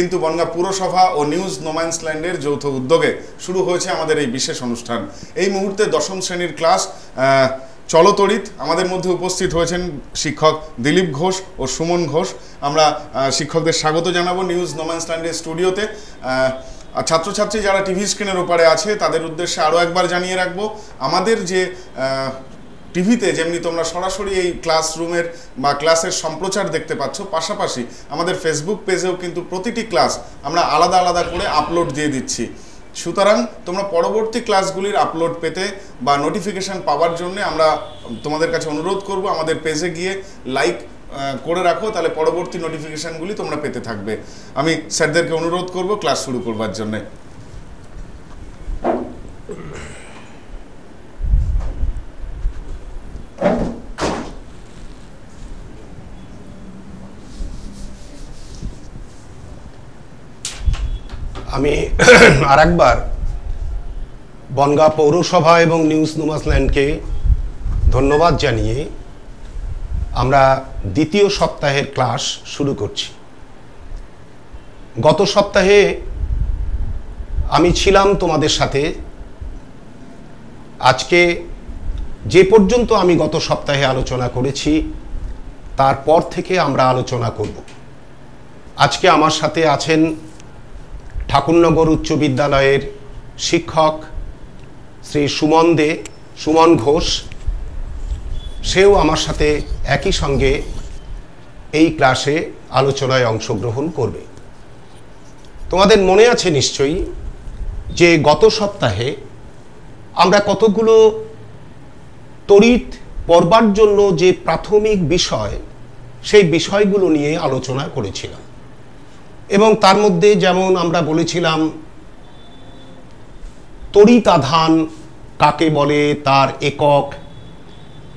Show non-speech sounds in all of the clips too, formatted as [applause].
কিন্তু বনগা পুরসভা ও নিউজ নোম্যান্সল্যান্ডের যৌথ উদ্যোগে শুরু হয়েছে আমাদের এই বিশেষ অনুষ্ঠান। এই মুহূর্তে দশম শ্রেণির ক্লাস চলতরিত। আমাদের মধ্যে উপস্থিত হয়েছেন শিক্ষক দিলীপ ঘোষ ও সুমন ঘোষ। আমরা শিক্ষকদের স্বাগত জানাব নিউজ নোম্যান্সল্যান্ডের স্টুডিওতে। আর ছাত্রছাত্রী যারা টিভি স্ক্রিনের ওপারে আছে, তাদের উদ্দেশ্যে আরও একবার জানিয়ে রাখব, আমাদের যে টিভিতে যেমনি তোমরা সরাসরি এই ক্লাসরুমের বা ক্লাসের সম্প্রচার দেখতে পাচ্ছ, পাশাপাশি আমাদের ফেসবুক পেজেও কিন্তু প্রতিটি ক্লাস আমরা আলাদা আলাদা করে আপলোড দিয়ে দিচ্ছি। সুতরাং তোমরা পরবর্তী ক্লাসগুলির আপলোড পেতে বা নোটিফিকেশন পাওয়ার জন্য আমরা তোমাদের কাছে অনুরোধ করব, আমাদের পেজে গিয়ে লাইক করে রাখো, তাহলে পরবর্তী নোটিফিকেশনগুলি তোমরা পেতে থাকবে। আমি স্যারদেরকে অনুরোধ করব ক্লাস শুরু করবার জন্য। আমি [clears throat] আরেকবার বনগা পৌরসভা এবং নিউজ নোমাসল্যান্ডকে ধন্যবাদ জানিয়ে আমরা দ্বিতীয় সপ্তাহের ক্লাস শুরু করছি। গত সপ্তাহে আমি ছিলাম তোমাদের সাথে। আজকে যে পর্যন্ত আমি গত সপ্তাহে আলোচনা করেছি, তারপর থেকে আমরা আলোচনা করব। আজকে আমার সাথে আছেন ঠাকুরনগর উচ্চ বিদ্যালয়ের শিক্ষক শ্রী সুমন দে, সুমন ঘোষ, সেও আমার সাথে একই সঙ্গে এই ক্লাসে আলোচনায় অংশগ্রহণ করবে। তোমাদের মনে আছে নিশ্চয়ই যে গত সপ্তাহে আমরা কতগুলো তড়িৎ পড়বার জন্য যে প্রাথমিক বিষয়, সেই বিষয়গুলো নিয়ে আলোচনা করেছিলাম। এবং তার মধ্যে যেমন আমরা বলেছিলাম তড়িৎ আধান কাকে বলে তার একক?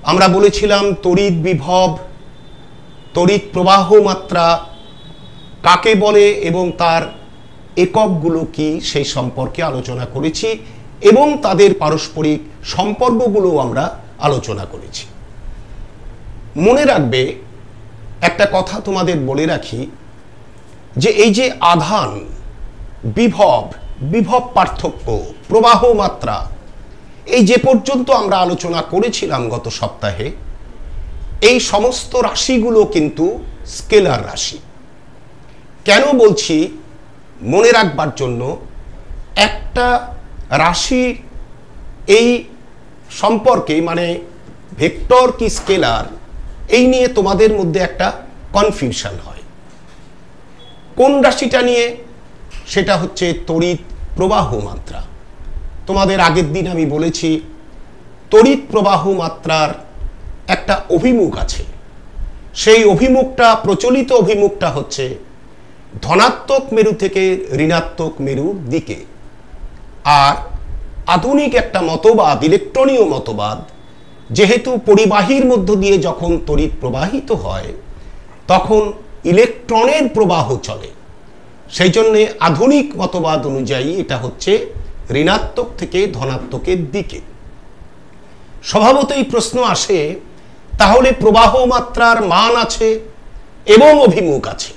আমরা বলেছিলাম তড়িৎ বিভব, তড়িৎ প্রবাহ মাত্রা কাকে বলে এবং তার এককগুলো কি সেই সম্পর্কে আলোচনা করেছি এবং তাদের পারস্পরিক সম্পর্কগুলো আমরা আলোচনা করেছি। মনে রাখবে, একটা কথা তোমাদের বলে রাখি যে এই যে আধান, বিভব বিভব পার্থক্য, প্রবাহ মাত্রা, এই যে পর্যন্ত আমরা আলোচনা করেছিলাম গত সপ্তাহে, এই সমস্ত রাশিগুলো কিন্তু স্কেলার রাশি। কেন বলছি? মনে রাখবার জন্য একটা রাশি এই সম্পর্কে মানে ভেক্টর কি স্কেলার, এই নিয়ে তোমাদের মধ্যে একটা কনফিউশন হয়। কোন রাশিটা নিয়ে? সেটা হচ্ছে তড়িৎ প্রবাহ মাত্রা। তোমাদের আগের দিন আমি বলেছি, তড়িৎ প্রবাহ মাত্রার একটা অভিমুখ আছে। সেই অভিমুখটা, প্রচলিত অভিমুখটা হচ্ছে ধনাত্মক মেরু থেকে ঋণাত্মক মেরুর দিকে। আর আধুনিক একটা মতবাদ, ইলেকট্রনীয় মতবাদ, যেহেতু পরিবাহীর মধ্য দিয়ে যখন তড়িৎ প্রবাহিত হয়, তখন ইলেকট্রনের প্রবাহ চলে। সেই জন্যে আধুনিক মতবাদ অনুযায়ী এটা হচ্ছে ঋণাত্মক থেকে ধনাত্মকের দিকে। স্বভাবতই প্রশ্ন আসে, তাহলে প্রবাহ মাত্রার মান আছে এবং অভিমুখ আছে,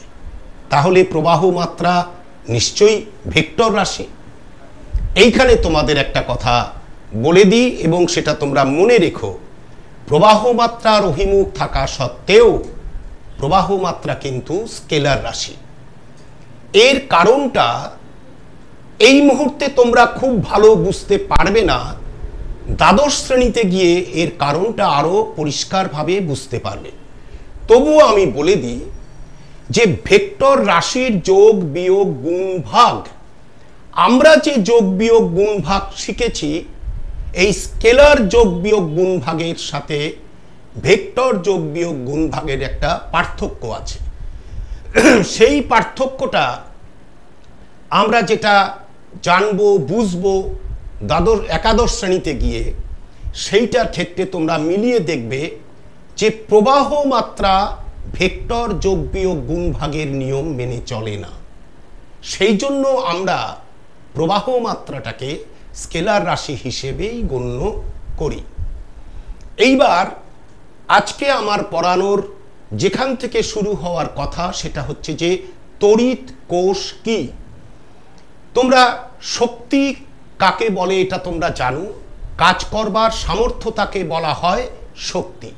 তাহলে প্রবাহ মাত্রা নিশ্চয়ই ভেক্টর রাশি। এইখানে তোমাদের একটা কথা বলে দিই এবং সেটা তোমরা মনে রেখো, প্রবাহ মাত্রার অভিমুখ থাকা সত্ত্বেও প্রবাহ মাত্রা কিন্তু স্কেলার রাশি। এর কারণটা এই মুহূর্তে তোমরা খুব ভালো বুঝতে পারবে না, দ্বাদশ শ্রেণীতে গিয়ে এর কারণটা আরও পরিষ্কারভাবে বুঝতে পারবে। তবুও আমি বলে দিই যে ভেক্টর রাশির যোগ, বিয়োগ, গুণ, ভাগ, আমরা যে যোগ, বিয়োগ, গুণ, ভাগ শিখেছি, এই স্কেলার যোগ, বিয়োগ, গুণ, ভাগের সাথে ভেক্টর যোগ বিয়োগ গুণ ভাগের একটা পার্থক্য আছে। সেই পার্থক্যটা আমরা যেটা জানব, বুঝব দ্বাদশ, একাদশ শ্রেণীতে গিয়ে, সেইটার ক্ষেত্রে তোমরা মিলিয়ে দেখবে যে প্রবাহ মাত্রা ভেক্টর যোগ বিয়োগ গুণ ভাগের নিয়ম মেনে চলে না। সেই জন্য আমরা প্রবাহ মাত্রাটাকে স্কেলার রাশি হিসেবেই গণ্য করি। এইবার আজকে আমার পড়ানোর যেখান থেকে শুরু হওয়ার কথা সেটা হচ্ছে যে তড়িৎ কোষ কি? তোমরা শক্তি কাকে বলে এটা তোমরা জানো? কাজ করবার সামর্থ্য তাকে বলা হয় শক্তি।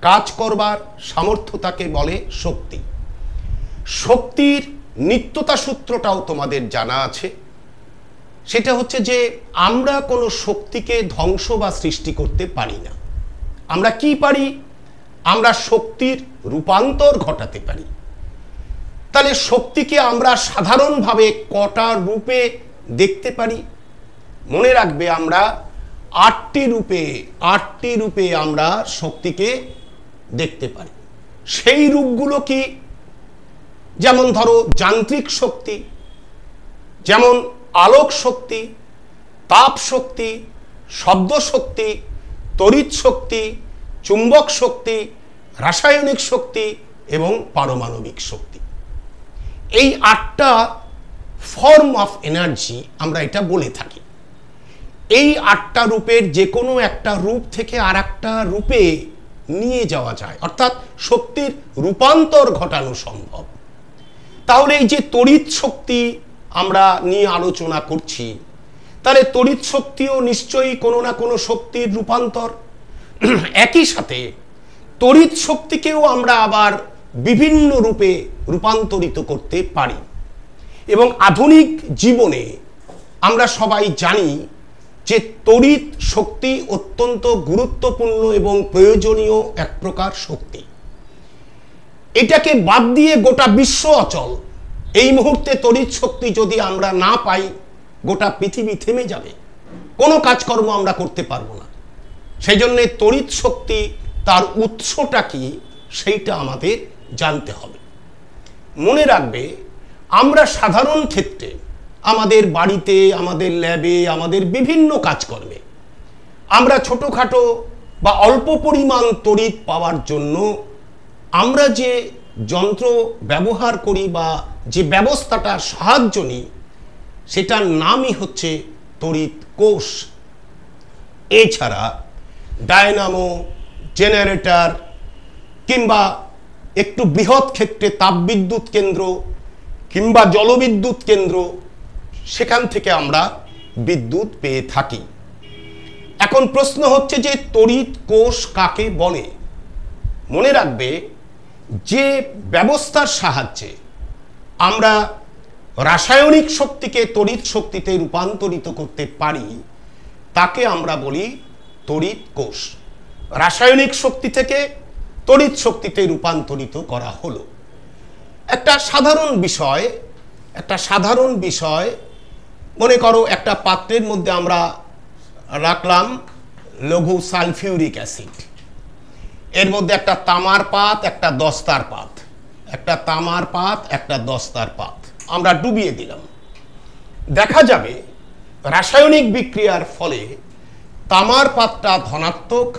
কাজ করবার সামর্থ্য তাকে বলে শক্তি। শক্তির নিত্যতা সূত্রটাও তোমাদের জানা আছে। সেটা হচ্ছে যে আমরা কোনো শক্তিকে ধ্বংস বা সৃষ্টি করতে পারি না। আমরা কি পারি? আমরা শক্তির রূপান্তর ঘটাতে পারি। তাহলে শক্তিকে আমরা সাধারণভাবে কটা রূপে দেখতে পারি? মনে রাখবে আমরা আটটি রূপে আটটি রূপে আমরা শক্তিকে দেখতে পারি। সেই রূপগুলো কি? যেমন ধরো যান্ত্রিক শক্তি, যেমন আলোক শক্তি, তাপ শক্তি, শব্দ শক্তি তড়িৎ শক্তি, চুম্বক শক্তি, রাসায়নিক শক্তি এবং পারমাণবিক শক্তি। এই আটটা ফর্ম অফ এনার্জি আমরা এটা বলে থাকি। এই আটটা রূপের যে কোনো একটা রূপ থেকে আর একটা রূপে নিয়ে যাওয়া যায়। অর্থাৎ শক্তির রূপান্তর ঘটানো সম্ভব। তাহলে এই যে তড়িৎ শক্তি আমরা নিয়ে আলোচনা করছি তাহলে তড়িৎ শক্তিও নিশ্চয়ই কোনো না কোনো শক্তির রূপান্তর। একই সাথে তড়িৎ শক্তিকেও আমরা আবার বিভিন্ন রূপে রূপান্তরিত করতে পারি। এবং আধুনিক জীবনে আমরা সবাই জানি যে তড়িৎ শক্তি অত্যন্ত গুরুত্বপূর্ণ এবং প্রয়োজনীয় এক প্রকার শক্তি। এটাকে বাদ দিয়ে গোটা বিশ্ব অচল। এই মুহূর্তে তড়িৎ শক্তি যদি আমরা না পাই গোটা পৃথিবী থেমে যাবে। কোনো কাজকর্ম আমরা করতে পারব না। সেই জন্যে তড়িৎ শক্তি তার উৎসটা কি সেইটা আমাদের জানতে হবে। মনে রাখবে, আমরা সাধারণ ক্ষেত্রে আমাদের বাড়িতে, আমাদের ল্যাবে আমাদের বিভিন্ন কাজকর্মে আমরা ছোটোখাটো বা অল্প পরিমাণ তড়িৎ পাওয়ার জন্য আমরা যে যন্ত্র ব্যবহার করি বা যে ব্যবস্থাটা সাহায্য নিই সেটার নামই হচ্ছে তড়িৎ কোষ। এছাড়া ডায়নামো, জেনারেটর কিংবা একটু বৃহৎ ক্ষেত্রে তাপবিদ্যুৎ কেন্দ্র কিংবা জলবিদ্যুৎ কেন্দ্র, সেখান থেকে আমরা বিদ্যুৎ পেয়ে থাকি। এখন প্রশ্ন হচ্ছে যে তড়িৎ কোষ কাকে বলে? মনে রাখবে যে ব্যবস্থার সাহায্যে আমরা রাসায়নিক শক্তিকে তড়িৎ শক্তিতে রূপান্তরিত করতে পারি, তাকে আমরা বলি তড়িৎ কোষ। রাসায়নিক শক্তি থেকে তড়িৎ শক্তিতে রূপান্তরিত করা হলো। একটা সাধারণ বিষয়, একটা সাধারণ বিষয়, মনে করো একটা পাত্রের মধ্যে আমরা রাখলাম লঘু সালফিউরিক অ্যাসিড। এর মধ্যে একটা তামার পাত, একটা দস্তার পাত। একটা তামার পাত, একটা দস্তার পাত। আমরা ডুবিয়ে দিলাম। দেখা যাবে রাসায়নিক বিক্রিয়ার ফলে তামার পাতটা ধনাত্মক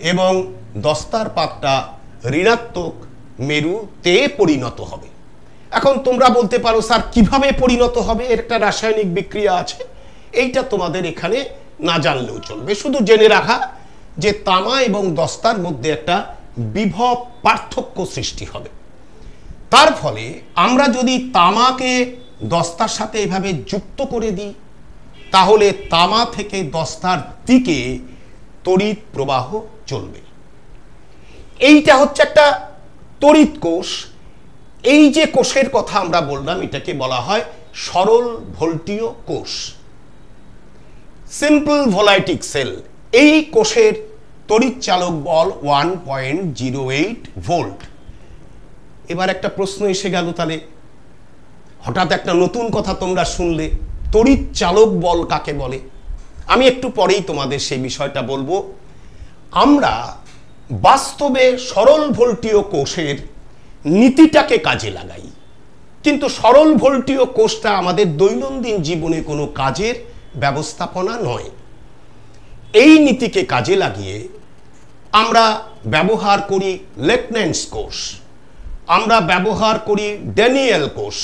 এবং দস্তার পাতটা ঋণাত্মক মেরুতে পরিণত হবে। এখন তোমরা বলতে পারো, স্যার, কীভাবে পরিণত হবে? এর একটা রাসায়নিক বিক্রিয়া আছে। এইটা তোমাদের এখানে না জানলেও চলবে। শুধু জেনে রাখা যে তামা এবং দস্তার মধ্যে একটা বিভব পার্থক্য সৃষ্টি হবে। তার ফলে আমরা যদি তামাকে দস্তার সাথে এভাবে যুক্ত করে দিই, তাহলে তামা থেকে দস্তার দিকে তড়িৎ প্রবাহ চলবে। এইটা হচ্ছে একটা তড়িৎ কোষ। এই যে কোষের কথা আমরা বললাম, এটাকে বলা হয় সরল ভোল্টীয় কোষ। সিম্পল ভোলাইটিক সেল এই কোষের তড়িৎ চালক বল one point zero eight volt এবার একটা প্রশ্ন এসে গেল তাহলে হঠাৎ একটা নতুন কথা তোমরা শুনলে, তড়িৎ চালক বল কাকে বলে? আমি একটু পরেই তোমাদের সেই বিষয়টা বলব। আমরা বাস্তবে সরল ভোল্টীয় কোষের নীতিটাকে কাজে লাগাই। কিন্তু সরল ভোল্টীয় কোষটা আমাদের দৈনন্দিন জীবনে কোনো কাজের ব্যবস্থাপনা নয়। এই নীতিকে কাজে লাগিয়ে আমরা ব্যবহার করি লেকনেন্স কোষ। আমরা ব্যবহার করি ড্যানিয়েল কোষ।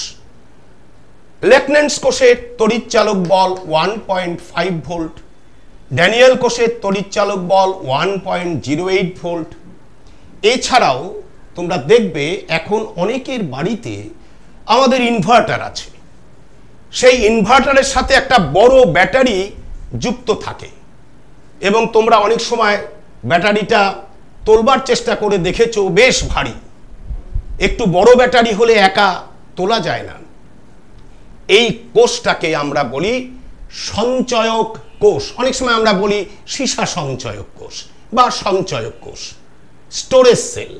লেকনেন্স কোষের তড়িৎচালক বল one point five volt Daniell কোষের তড়িৎচালক বল one point zero eight volt এছাড়াও তোমরা দেখবে এখন অনেকের বাড়িতে আমাদের ইনভার্টার আছে। সেই ইনভার্টারের সাথে একটা বড় ব্যাটারি যুক্ত থাকে। এবং তোমরা অনেক সময় ব্যাটারিটা তোলবার চেষ্টা করে দেখেছ, বেশ ভারী। একটু বড় ব্যাটারি হলে একা তোলা যায় না। এই কোষটাকে আমরা বলি সঞ্চয়ক কোষ। অনেক সময় আমরা বলি সীসা সঞ্চয়ক কোষ বা সঞ্চয়ক কোষ, স্টোরেজ সেল।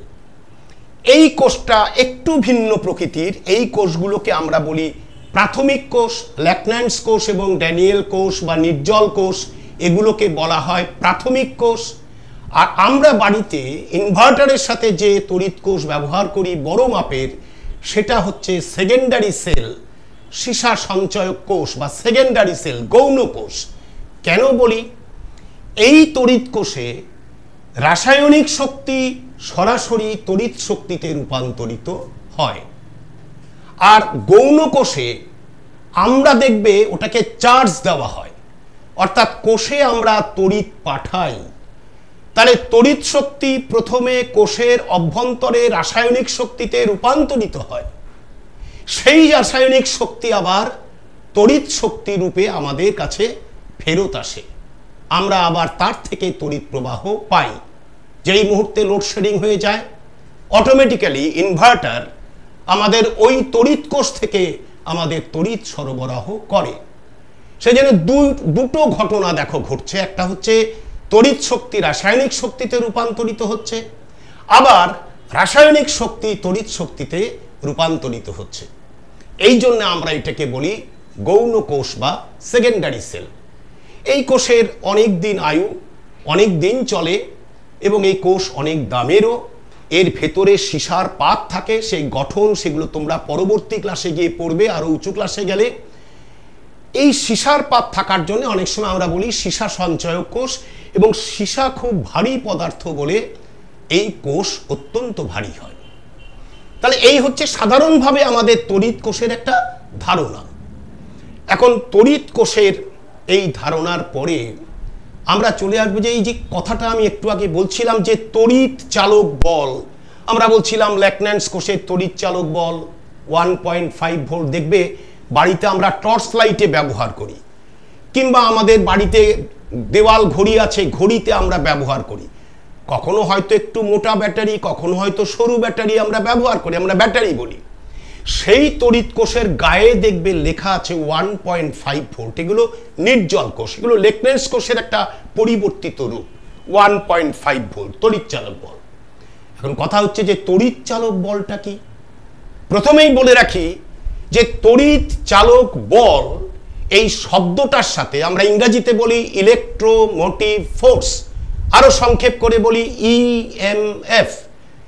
এই কোষটা একটু ভিন্ন প্রকৃতির। এই কোষগুলোকে আমরা বলি প্রাথমিক কোষ ল্যাকন্যান্স কোষ এবং ড্যানিয়েল কোষ বা নির্জল কোষ। এগুলোকে বলা হয় প্রাথমিক কোষ আর আমরা বাড়িতে ইনভার্টারের সাথে যে তড়িৎ কোষ ব্যবহার করি বড় মাপের, সেটা হচ্ছে সেকেন্ডারি সেল সীসা সঞ্চয়ক কোষ বা সেকেন্ডারি সেল গৌণ কোষ। কেন বলি? এই তড়িৎ কোষে রাসায়নিক শক্তি সরাসরি তড়িৎ শক্তিতে রূপান্তরিত হয়। আর গৌণ কোষে আমরা দেখবে ওটাকে চার্জ দেওয়া হয়। অর্থাৎ কোষে আমরা তড়িৎ পাঠাই। তাহলে তড়িৎ শক্তি প্রথমে কোষের অভ্যন্তরে রাসায়নিক শক্তিতে রূপান্তরিত হয়। সেই রাসায়নিক শক্তি আবার তড়িৎ শক্তি রূপে আমাদের কাছে ফেরত আসে। আমরা আবার তার থেকে তড়িৎ প্রবাহ পাই। যেই মুহূর্তে লোডশেডিং হয়ে যায় অটোমেটিক্যালি ইনভার্টার আমাদের ওই তড়িৎ কোষ থেকে আমাদের তড়িৎ সরবরাহ করে। সেই জন্য দুটো ঘটনা দেখো ঘটছে। একটা হচ্ছে তড়িৎ শক্তি রাসায়নিক শক্তিতে রূপান্তরিত হচ্ছে, আবার রাসায়নিক শক্তি তড়িৎ শক্তিতে রূপান্তরিত হচ্ছে। এই জন্য আমরা এটাকে বলি গৌণ কোষ বা সেকেন্ডারি সেল এই কোষের অনেক দিন আয়ু, অনেক দিন চলে এবং এই কোষ অনেক দামেরও। এর ভেতরে সীসার পাত থাকে, সেই গঠন সেগুলো তোমরা পরবর্তী ক্লাসে গিয়ে পড়বে আরও উঁচু ক্লাসে গেলে। এই সীসার পাত থাকার জন্য অনেক সময় আমরা বলি সীসা সঞ্চয়ক কোষ এবং সীসা খুব ভারী পদার্থ বলে এই কোষ অত্যন্ত ভারী হয়। তাহলে এই হচ্ছে সাধারণভাবে আমাদের তড়িৎ কোষের একটা ধারণা। এখন তড়িৎ কোষের এই ধারণার পরে আমরা চলে আসব যে এই যে কথাটা আমি একটু আগে বলছিলাম যে তড়িৎ চালক বল, আমরা বলছিলাম ল্যাকন্যান্স কোষের তড়িৎ চালক বল ওয়ান পয়েন্ট ফাইভ ভোল্ট দেখবে বাড়িতে আমরা টর্চ লাইটে ব্যবহার করি, কিংবা আমাদের বাড়িতে দেওয়াল ঘড়ি আছে, ঘড়িতে আমরা ব্যবহার করি। কখনো হয়তো একটু মোটা ব্যাটারি, কখনো হয়তো সরু ব্যাটারি আমরা ব্যবহার করি, আমরা ব্যাটারি বলি। সেই তড়িৎ কোষের গায়ে দেখবে লেখা আছে ওয়ান পয়েন্ট ফাইভ ভোল্ট, এগুলো নির্জল কোষ, এগুলো লেকনেন্স কোষের একটা পরিবর্তিত রূপ, ওয়ান পয়েন্ট ফাইভ ভোল্ট, তড়িৎ চালক বল। এখন কথা হচ্ছে যে তড়িৎ চালক বলটা কি? প্রথমেই বলে রাখি যে তড়িৎ চালক বল এই শব্দটার সাথে আমরা ইংরাজিতে বলি ইলেকট্রোমোটিভ ফোর্স আরও সংক্ষেপ করে বলি ইএমএফ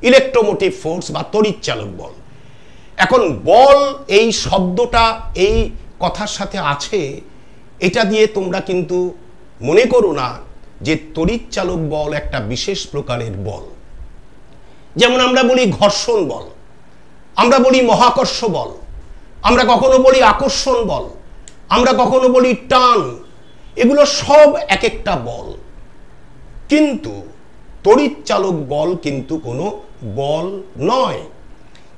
ইলেকট্রোমোটিভ ফোর্স বা তড়িৎ চালক বল। এখন বল এই শব্দটা এই কথার সাথে আছে, এটা দিয়ে তোমরা কিন্তু মনে করো না যে তড়িৎ চালক বল একটা বিশেষ প্রকারের বল। যেমন আমরা বলি ঘর্ষণ বল, আমরা বলি মহাকর্ষ বল। আমরা কখনো বলি আকর্ষণ বল, আমরা কখনো বলি টান, এগুলো সব এক একটা বল। কিন্তু তড়িৎ চালক বল কিন্তু কোনো বল নয়।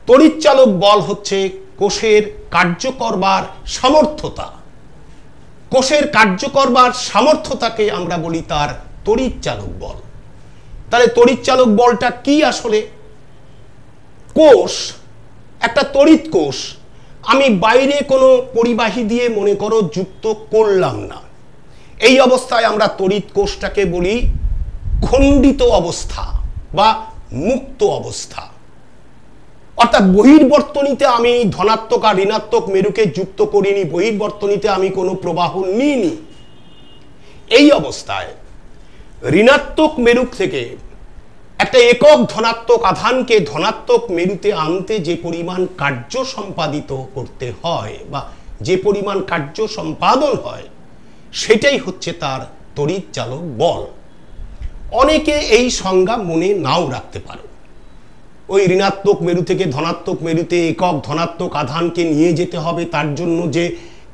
তড়িৎ চালক বল হচ্ছে কোষের কার্য করবার সামর্থ্যতা। কোষের কার্য করবার সামর্থ্যতাকে আমরা বলি তার তড়িৎ চালক বল। তাহলে তড়িৎ চালক বলটা কি আসলে? কোষ, একটা তড়িৎ কোষ আমি বাইরে কোনো পরিবাহী দিয়ে, মনে করো, যুক্ত করলাম না। এই অবস্থায় আমরা তড়িৎ কোষটাকে বলি খণ্ডিত অবস্থা বা মুক্ত অবস্থা। অর্থাৎ বহির্বর্তনীতে আমি ধনাত্মক আর ঋণাত্মক মেরুকে যুক্ত করিনি, বহির্বর্তনীতে আমি কোনো প্রবাহ নিইনি। এই অবস্থায় ঋণাত্মক মেরুক থেকে একটা একক ধনাত্মক আধানকে ধনাত্মক মেরুতে আনতে যে পরিমাণ কার্য সম্পাদিত করতে হয় বা যে পরিমাণ কার্য সম্পাদন হয়, সেটাই হচ্ছে তার তড়িৎ চালক বল। অনেকে এই সংজ্ঞা মনে নাও রাখতে পারো। ওই ঋণাত্মক মেরু থেকে ধনাত্মক মেরুতে একক ধনাত্মক আধানকে নিয়ে যেতে হবে, তার জন্য যে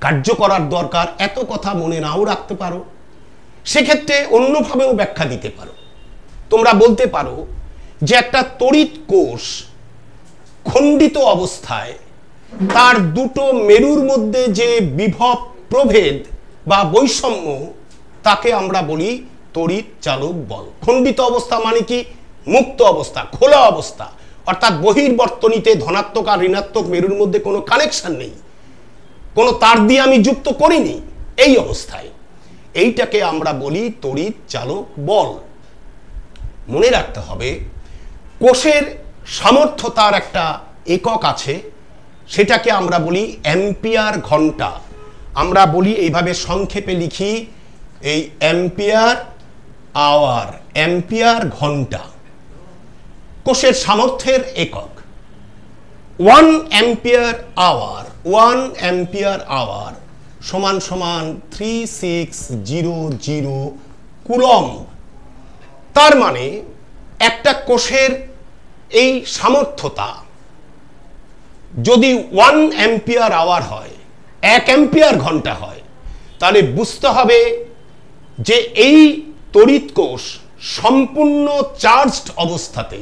কার্য করার দরকার, এত কথা মনে নাও রাখতে পারো। সেক্ষেত্রে অন্যভাবেও ব্যাখ্যা দিতে পারো। তোমরা বলতে পারো যে একটা তড়িৎ কোষ খণ্ডিত অবস্থায় তার দুটো মেরুর মধ্যে যে বিভব প্রভেদ বা বৈষম্য, তাকে আমরা বলি তড়িৎ চালক বল। খণ্ডিত অবস্থা মানে কি? মুক্ত অবস্থা, খোলা অবস্থা। অর্থাৎ বহির্বর্তনীতে ধনাত্মক আর ঋণাত্মক মেরুর মধ্যে কোনো কানেকশন নেই। কোনো তার দিয়ে আমি যুক্ত করিনি। এই অবস্থায়। এইটাকে আমরা বলি তড়িৎ চালক বল। মনে রাখতে হবে, কোষের সামর্থ্য তার একটা একক আছে, সেটাকে আমরা বলি অ্যাম্পিয়ার ঘণ্টা। আমরা বলি এইভাবে সংক্ষেপে লিখি, এই অ্যাম্পিয়ার আওয়ার, অ্যাম্পিয়ার ঘণ্টা, কোষের সামর্থ্যের একক। One ampere hour, one ampere hour সমান সমান three six zero zero coulomb তার মানে একটা কোষের এই সামর্থ্যতা যদি ওয়ান অ্যাম্পিয়ার আওয়ার হয়, এক অ্যাম্পিয়ার ঘণ্টা হয়, তাহলে বুঝতে হবে যে এই তড়িৎ কোষ সম্পূর্ণ চার্জড অবস্থাতে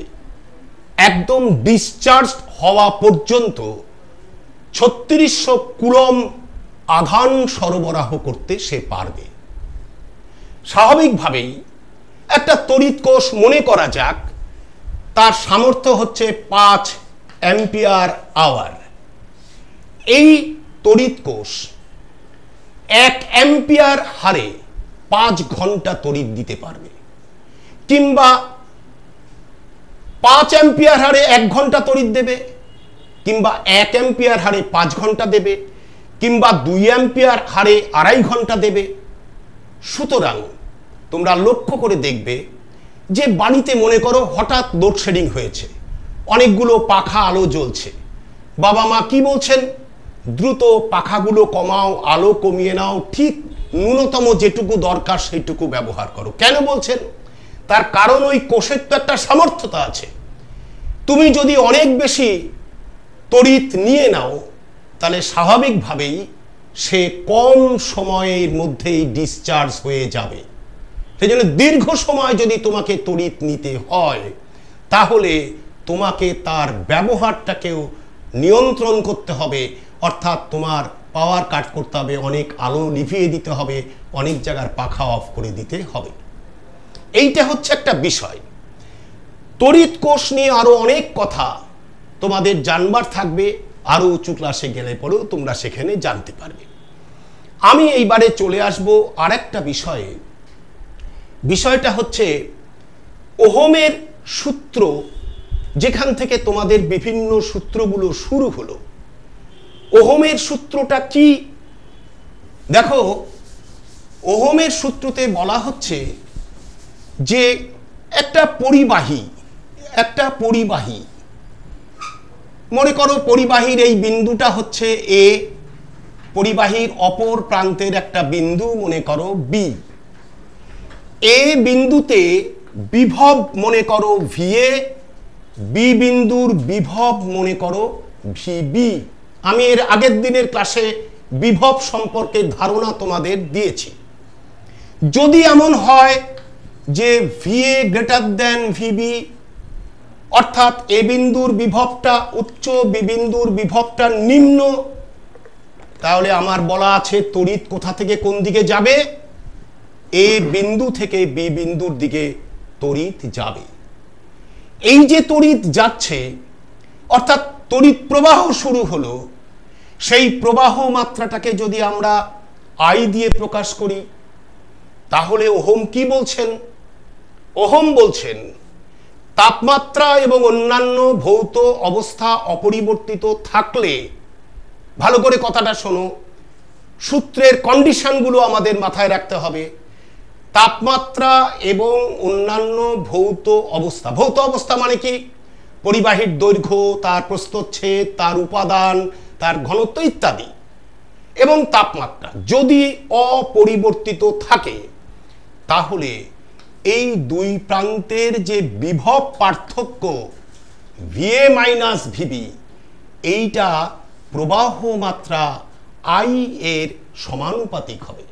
একদম ডিসচার্জ হওয়া পর্যন্ত ছত্রিশশো কুলম আধান সরবরাহ করতে সে পারবে। স্বাভাবিকভাবেই একটা তড়িৎ কোষ মনে করা যাক, তার সামর্থ্য হচ্ছে পাঁচ অ্যাম্পিয়ার আওয়ার। এই তড়িৎ কোষ এক অ্যাম্পিয়ার হারে পাঁচ ঘণ্টা তড়িৎ দিতে পারবে, কিংবা পাঁচ অ্যাম্পিয়ার হারে এক ঘণ্টা তড়িৎ দেবে, কিংবা এক অ্যাম্পিয়ার হারে পাঁচ ঘণ্টা দেবে, কিংবা দুই অ্যাম্পিয়ার হারে আড়াই ঘণ্টা দেবে। সুতরাং তোমরা লক্ষ্য করে দেখবে যে বাড়িতে মনে করো হঠাৎ লোডশেডিং হয়েছে। অনেকগুলো পাখা আলো জ্বলছে। বাবা মা কি বলছেন? দ্রুত পাখাগুলো কমাও, আলো কমিয়ে নাও, ঠিক ন্যূনতম যেটুকু দরকার সেইটুকু ব্যবহার করো। কেন বলছেন? তার কারণ ওই কোষের তো একটা সামর্থ্যতা আছে। তুমি যদি অনেক বেশি তড়িৎ নিয়ে নাও, তাহলে স্বাভাবিকভাবেই সে কম সময়ের মধ্যেই ডিসচার্জ হয়ে যাবে। সেই জন্য দীর্ঘ সময় যদি তোমাকে তড়িৎ নিতে হয়, তাহলে তোমাকে তার ব্যবহারটাকেও নিয়ন্ত্রণ করতে হবে। অর্থাৎ তোমার পাওয়ার কাট করতে হবে, অনেক আলো নিভিয়ে দিতে হবে, অনেক জায়গার পাখা অফ করে দিতে হবে। এইটা হচ্ছে একটা বিষয়। তড়িৎ কোষ নিয়ে আরও অনেক কথা তোমাদের জানবার থাকবে, আরও উঁচু ক্লাসে গেলে পরেও তোমরা সেখানে জানতে পারবে। আমি এইবারে চলে আসব আর একটা বিষয়ে। বিষয়টা হচ্ছে ওহমের সূত্র যেখান থেকে তোমাদের বিভিন্ন সূত্রগুলো শুরু হলো। ওহমের সূত্রটা কি? দেখো, ওহমের সূত্রতে বলা হচ্ছে যে একটা পরিবাহী একটা পরিবাহী, মনে করো পরিবাহীর এই বিন্দুটা হচ্ছে এ, পরিবাহীর অপর প্রান্তের একটা বিন্দু, মনে করো বি। এ বিন্দুতে বিভব মনে করো ভিএ, বি বিন্দুর বিভব মনে করো ভিবি। আমি এর আগের দিনের ক্লাসে বিভব সম্পর্কে ধারণা তোমাদের দিয়েছি। যদি এমন হয় যে ভিএ গ্রেটার দেন ভিবি, অর্থাৎ এ বিন্দুর বিভবটা উচ্চ, বি বিন্দুর বিভবটা নিম্ন, তাহলে আমার বলা আছে তড়িৎ কোথা থেকে কোন দিকে যাবে? এ বিন্দু থেকে বি বিন্দুর দিকে তড়িৎ যাবে। এই যে তড়িৎ যাচ্ছে, অর্থাৎ তড়িৎ প্রবাহ শুরু হলো, সেই প্রবাহ মাত্রাটাকে যদি আমরা আই দিয়ে প্রকাশ করি, তাহলে ওহম কি বলছেন? ওহম বলছেন, তাপমাত্রা এবং অন্যান্য ভৌত অবস্থা অপরিবর্তিত থাকলে, ভালো করে কথাটা শোনো, সূত্রের কন্ডিশনগুলো আমাদের মাথায় রাখতে হবে। তাপমাত্রা এবং অন্যান্য ভৌত অবস্থা। ভৌত অবস্থা মানে কি? পরিবাহীর দৈর্ঘ্য, তার প্রস্তচ্ছেদ তার উপাদান, তার ঘনত্ব ইত্যাদি এবং তাপমাত্রা। যদি অপরিবর্তিত থাকে, তাহলে এই দুই প্রান্তের যে বিভব পার্থক্য ভিএ মাইনাস ভিবি এইটা প্রবাহ মাত্রা আই এর সমানুপাতিক হবে।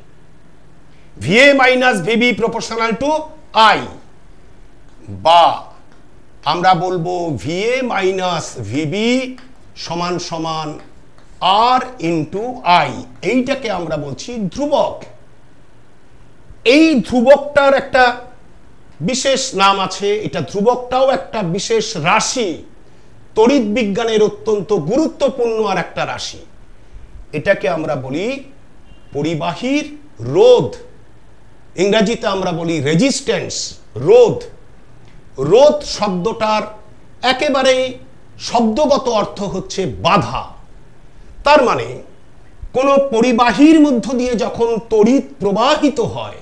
VA minus VB proportional to I বা আমরা বলব ভিএ মাইনাস ভিবি সমান সমান আর ইন্টু আই এইটাকে আমরা বলছি ধ্রুবক। এই ধ্রুবকটার একটা বিশেষ নাম আছে, এটা ধ্রুবকটাও একটা বিশেষ রাশি। তড়িৎ বিজ্ঞানের অত্যন্ত গুরুত্বপূর্ণ আর একটা রাশি। এটাকে আমরা বলি পরিবাহীর রোধ। ইংরাজিতে আমরা বলি রেজিস্ট্যান্স রোধ। রোধ শব্দটার একেবারেই শব্দগত অর্থ হচ্ছে বাধা। তার মানে কোনো পরিবাহীর মধ্য দিয়ে যখন তড়িৎ প্রবাহিত হয়,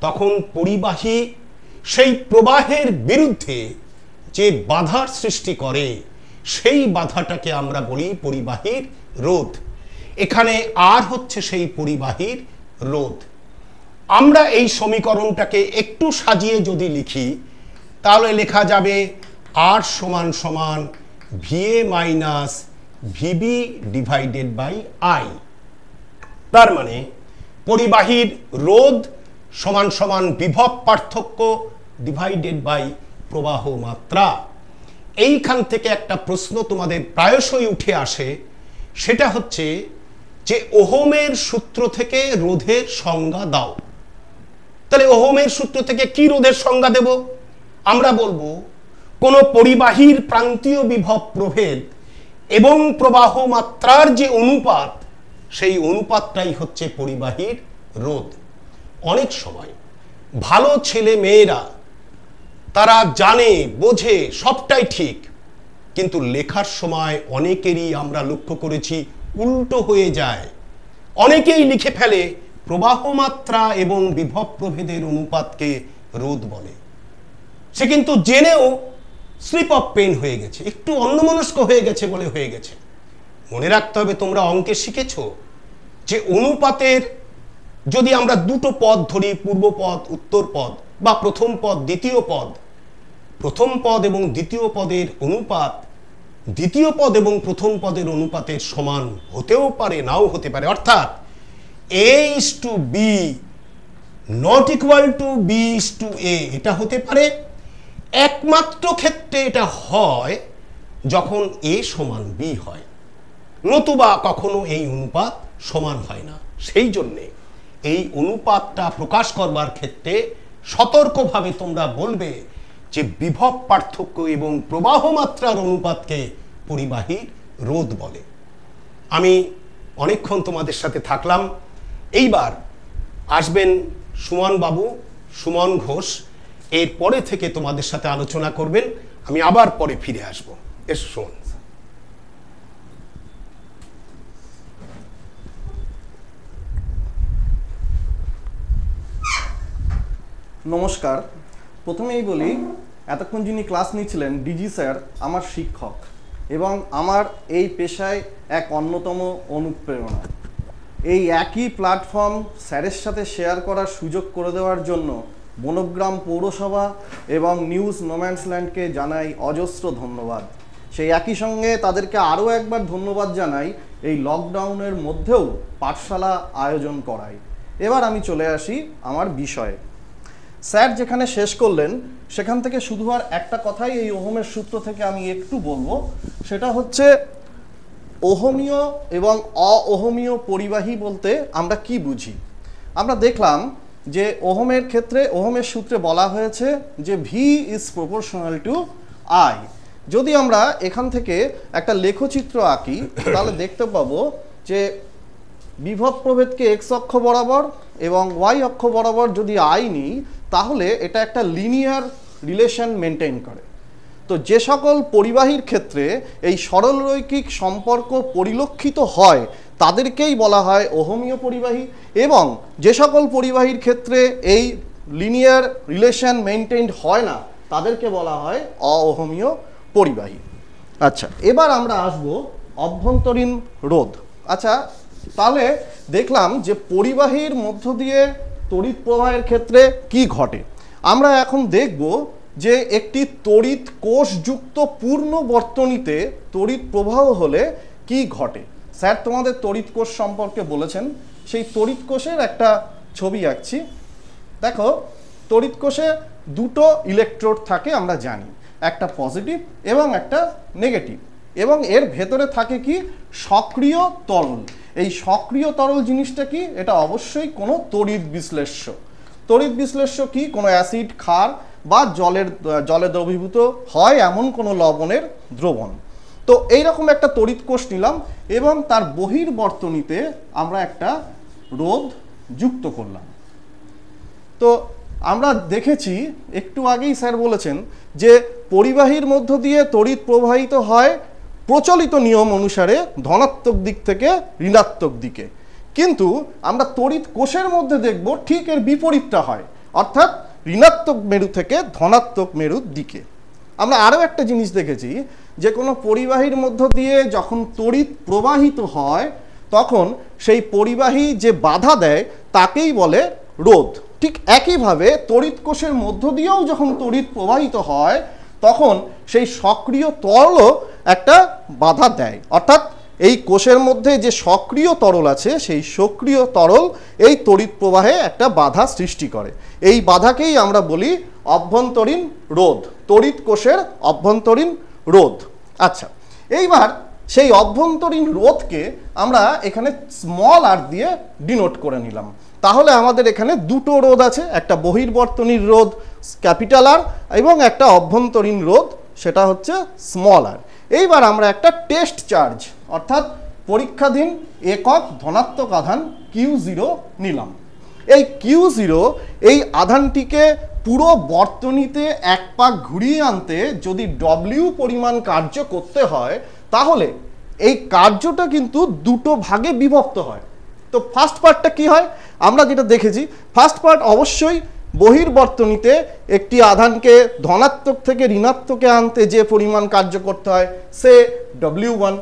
তখন পরিবাহী সেই প্রবাহের বিরুদ্ধে যে বাধার সৃষ্টি করে, সেই বাধাটাকে আমরা বলি পরিবাহীর রোধ। এখানে আর হচ্ছে সেই পরিবাহীর রোধ। আমরা এই সমীকরণটাকে একটু সাজিয়ে যদি লিখি, তাহলে লেখা যাবে আর সমান সমান VA minus VB divided by I তার মানে পরিবাহীর রোধ সমান সমান বিভব পার্থক্য ডিভাইডেড বাই প্রবাহ মাত্রা। এইখান থেকে একটা প্রশ্ন তোমাদের প্রায়শই উঠে আসে, সেটা হচ্ছে যে ওহমের সূত্র থেকে রোধের সংজ্ঞা দাও। তাহলে ওহমের সূত্র থেকে কি রোধের সংজ্ঞা দেব? আমরা বলব, কোন পরিবাহীর প্রান্তীয় বিভব প্রভেদ এবং প্রবাহ মাত্রার যে অনুপাত, সেই অনুপাতটাই হচ্ছে পরিবাহীর রোধ। অনেক সময় ভালো ছেলে মেয়েরা, তারা জানে, বোঝে, সবটাই ঠিক, কিন্তু লেখার সময় অনেকেরই আমরা লক্ষ্য করেছি উল্টো হয়ে যায়। অনেকেই লিখে ফেলে প্রবাহ মাত্রা এবং বিভব প্রভেদের অনুপাতকে রোধ বলে। সে কিন্তু জেনেও স্লিপ অফ পেন হয়ে গেছে, একটু অন্যমনস্ক হয়ে গেছে বলে হয়ে গেছে। মনে রাখতে হবে তোমরা অঙ্কে শিখেছ যে অনুপাতের যদি আমরা দুটো পদ ধরি, পূর্ব পদ, উত্তর পদ বা প্রথম পদ, দ্বিতীয় পদ, প্রথম পদ এবং দ্বিতীয় পদের অনুপাত দ্বিতীয় পদ এবং প্রথম পদের অনুপাতের সমান হতেও পারে, নাও হতে পারে। অর্থাৎ A is to B not equal to B is to A এটা হতে পারে একমাত্র ক্ষেত্রে এটা হয় যখন এ সমান বি হয়। নতুবা কখনো এই অনুপাত সমান হয় না। সেই জন্যে এই অনুপাতটা প্রকাশ করবার ক্ষেত্রে সতর্কভাবে তোমরা বলবে যে বিভব পার্থক্য এবং প্রবাহ মাত্রার অনুপাতকে পরিবাহীর রোধ বলে। আমি অনেকক্ষণ তোমাদের সাথে থাকলাম। এইবার আসবেন সুমন বাবু, সুমন ঘোষ। এর পরে থেকে তোমাদের সাথে আলোচনা করবেন। আমি আবার পরে ফিরে আসব। এস শোন নমস্কার। প্রথমেই বলি, এতক্ষণ যিনি ক্লাস নিচ্ছিলেন, ডিজি স্যার, আমার শিক্ষক এবং আমার এই পেশায় এক অন্যতম অনুপ্রেরণা। এই একই প্ল্যাটফর্ম স্যারের সাথে শেয়ার করার সুযোগ করে দেওয়ার জন্য বনগ্রাম পৌরসভা এবং নিউজ নোম্যান্সল্যান্ডকে জানাই অজস্র ধন্যবাদ। সেই একই সঙ্গে তাদেরকে আরও একবার ধন্যবাদ জানাই এই লকডাউনের মধ্যেও পাঠশালা আয়োজন করায়। এবার আমি চলে আসি আমার বিষয়ে। স্যার যেখানে শেষ করলেন, সেখান থেকে শুধু আর একটা কথাই এই ওহমের সূত্র থেকে আমি একটু বলব। সেটা হচ্ছে ওহমীয় এবং অওহমীয় পরিবাহী বলতে আমরা কি বুঝি? আমরা দেখলাম যে ওহমের ক্ষেত্রে, ওহমের সূত্রে বলা হয়েছে যে V is proportional to I যদি আমরা এখান থেকে একটা লেখচিত্র আঁকি, তাহলে দেখতে পাবো যে বিভব প্রভেদকে এক্স অক্ষ বরাবর এবং ওয়াই অক্ষ বরাবর যদি আই নিই, তাহলে এটা একটা লিনিয়ার রিলেশন মেনটেন করে। তো যে সকল পরিবাহীর ক্ষেত্রে এই সরলরৈখিক সম্পর্ক পরিলক্ষিত হয়, তাদেরকেই বলা হয় অহমীয় পরিবাহী এবং যে সকল পরিবাহীর ক্ষেত্রে এই লিনিয়ার রিলেশন মেনটেন্ড হয় না, তাদেরকে বলা হয় অওহমীয় পরিবাহী। আচ্ছা এবার আমরা আসব অভ্যন্তরীণ রোধ। আচ্ছা তাহলে দেখলাম যে পরিবাহীর মধ্য দিয়ে তড়িৎ প্রবাহের ক্ষেত্রে কি ঘটে? আমরা এখন দেখব যে একটি তড়িৎ কোষযুক্ত পূর্ণ বর্তনীতে তড়িৎ প্রবাহ হলে কি ঘটে? স্যার, তোমাদের তড়িৎ কোষ সম্পর্কে বলেছেন। সেই তড়িৎ কোষের একটা ছবি আঁকছি। দেখো, তড়িৎ কোষে দুটো ইলেকট্রোড থাকে, আমরা জানি। একটা পজিটিভ এবং একটা নেগেটিভ। এবং এর ভেতরে থাকে কি? সক্রিয় তরল। এই সক্রিয় তরল জিনিসটা কি? এটা অবশ্যই কোনো তড়িৎ বিশ্লেষ্য। তড়িৎ বিশ্লেষ্য কি? কোনো অ্যাসিড, ক্ষার বা জলের, জলে দ্রবীভূত হয় এমন কোনো লবণের দ্রবণ। তো এইরকম একটা তড়িৎ কোষ নিলাম এবং তার বহির্বর্তনীতে আমরা একটা রোধ যুক্ত করলাম। তো আমরা দেখেছি, একটু আগেই স্যার বলেছেন যে পরিবাহীর মধ্য দিয়ে তড়িৎ প্রবাহিত হয় প্রচলিত নিয়ম অনুসারে ধনাত্মক দিক থেকে ঋণাত্মক দিকে। কিন্তু আমরা তড়িৎ কোষের মধ্যে দেখব ঠিক এর বিপরীতটা হয়। অর্থাৎ ঋণাত্মক মেরু থেকে ধনাত্মক মেরুর দিকে। আমরা আরও একটা জিনিস দেখেছি, যে কোনো পরিবাহীর মধ্য দিয়ে যখন তড়িৎ প্রবাহিত হয়, তখন সেই পরিবাহী যে বাধা দেয়, তাকেই বলে রোধ। ঠিক একইভাবে তড়িৎ কোষের মধ্য দিয়েও যখন তড়িৎ প্রবাহিত হয়, তখন সেই সক্রিয় তরলও একটা বাধা দেয়। অর্থাৎ এই কোষের মধ্যে যে সক্রিয় তরল আছে, সেই সক্রিয় তরল এই তড়িৎ প্রবাহে একটা বাধা সৃষ্টি করে। এই বাধাকেই আমরা বলি অভ্যন্তরীণ রোধ, তড়িৎ কোষের অভ্যন্তরীণ রোধ। আচ্ছা এইবার সেই অভ্যন্তরীণ রোধকে আমরা এখানে স্মল আর দিয়ে ডিনোট করে নিলাম। তাহলে আমাদের এখানে দুটো রোধ আছে, একটা বহির্বর্তনীর রোধ ক্যাপিটাল আর এবং একটা অভ্যন্তরীণ রোধ। সেটা হচ্ছে স্মল আর এইবার আমরা একটা টেস্ট চার্জ অর্থাৎ পরীক্ষাধীন একক ধনাত্মক আধান কিউ জিরো নিলাম। এই কিউ জিরো এই আধানটিকে পুরো বর্তনীতে এক পাক ঘুরিয়ে আনতে যদি ডব্লিউ পরিমাণ কার্য করতে হয়, তাহলে এই কার্যটা কিন্তু দুটো ভাগে বিভক্ত হয়। তো ফার্স্ট পার্টটা কি হয়? আমরা যেটা দেখেছি ফার্স্ট পার্ট অবশ্যই বহির্বর্তনীতে একটি আধানকে ধনাত্মক থেকে ঋণাত্মকে আনতে যে পরিমাণ কার্য করতে হয়, say W one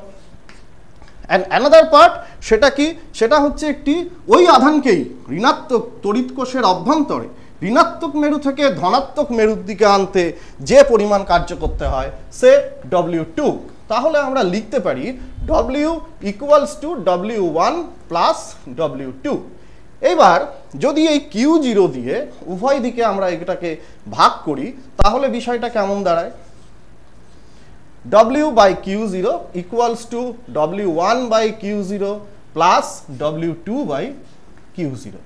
and another part সেটা কি? সেটা হচ্ছে একটি ওই আধানকেই ঋণাত্মক তড়িৎ কোষের অভ্যন্তরে ঋণাত্মক মেরু থেকে ধনাত্মক মেরুর দিকে আনতে যে পরিমাণ কার্য করতে হয়, সে ডব্লিউ টু তাহলে আমরা লিখতে পারি W equals to W one plus W two এবার যদি এই কিউ জিরো দিয়ে উভয় দিকে আমরা এটাকে ভাগ করি, তাহলে বিষয়টা কেমন দাঁড়ায়? W by Q zero equals to by Q0 equals to W1 by Q0 plus W2 by Q0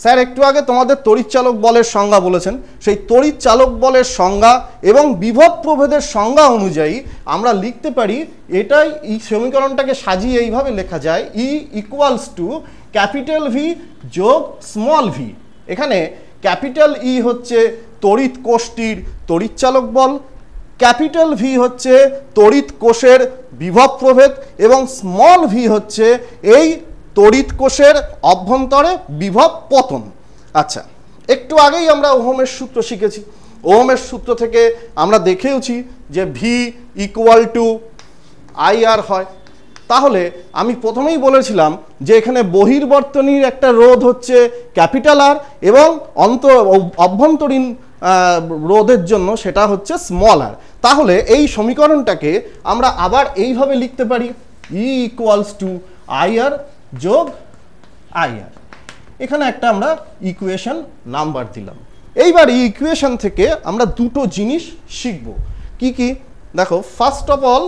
sir, একটু আগে তোমাদের তড়িৎচালক বলের সংজ্ঞা বলেছেন। সেই তড়িৎচালক বলের সংজ্ঞা এবং বিভব প্রভেদের সংজ্ঞা অনুযায়ী আমরা লিখতে পারি, এটাই এই সমীকরণটাকে সাজিয়ে এইভাবে লেখা যায় E equals to capital V যোগ স্মল ভি এখানে ক্যাপিটাল ই হচ্ছে তড়িৎ কোষটির তড়িৎচালক বল, ক্যাপিটাল ভি হচ্ছে তড়িৎ কোষের বিভব প্রভেদ এবং স্মল ভি হচ্ছে এই তড়িৎ কোষের অভ্যন্তরে বিভব পতন। আচ্ছা একটু আগেই আমরা ওহমের সূত্র শিখেছি। ওহমের সূত্র থেকে আমরা দেখেওছি যে V equal to I R হয়। তাহলে আমি প্রথমেই বলেছিলাম যে এখানে বহির্বর্তনীর একটা রোধ হচ্ছে ক্যাপিটাল আর এবং অন্ত অভ্যন্তরীণ রোধের জন্য সেটা হচ্ছে স্মল আর তাহলে এই সমীকরণটাকে আমরা আবার এইভাবে লিখতে পারি E equals to I R যোগ আই আর এখানে একটা আমরা ইকুয়েশন নাম্বার দিলাম। এইবার এই ইকুয়েশন থেকে আমরা দুটো জিনিস শিখব। কি কি? দেখো ফার্স্ট অফ অল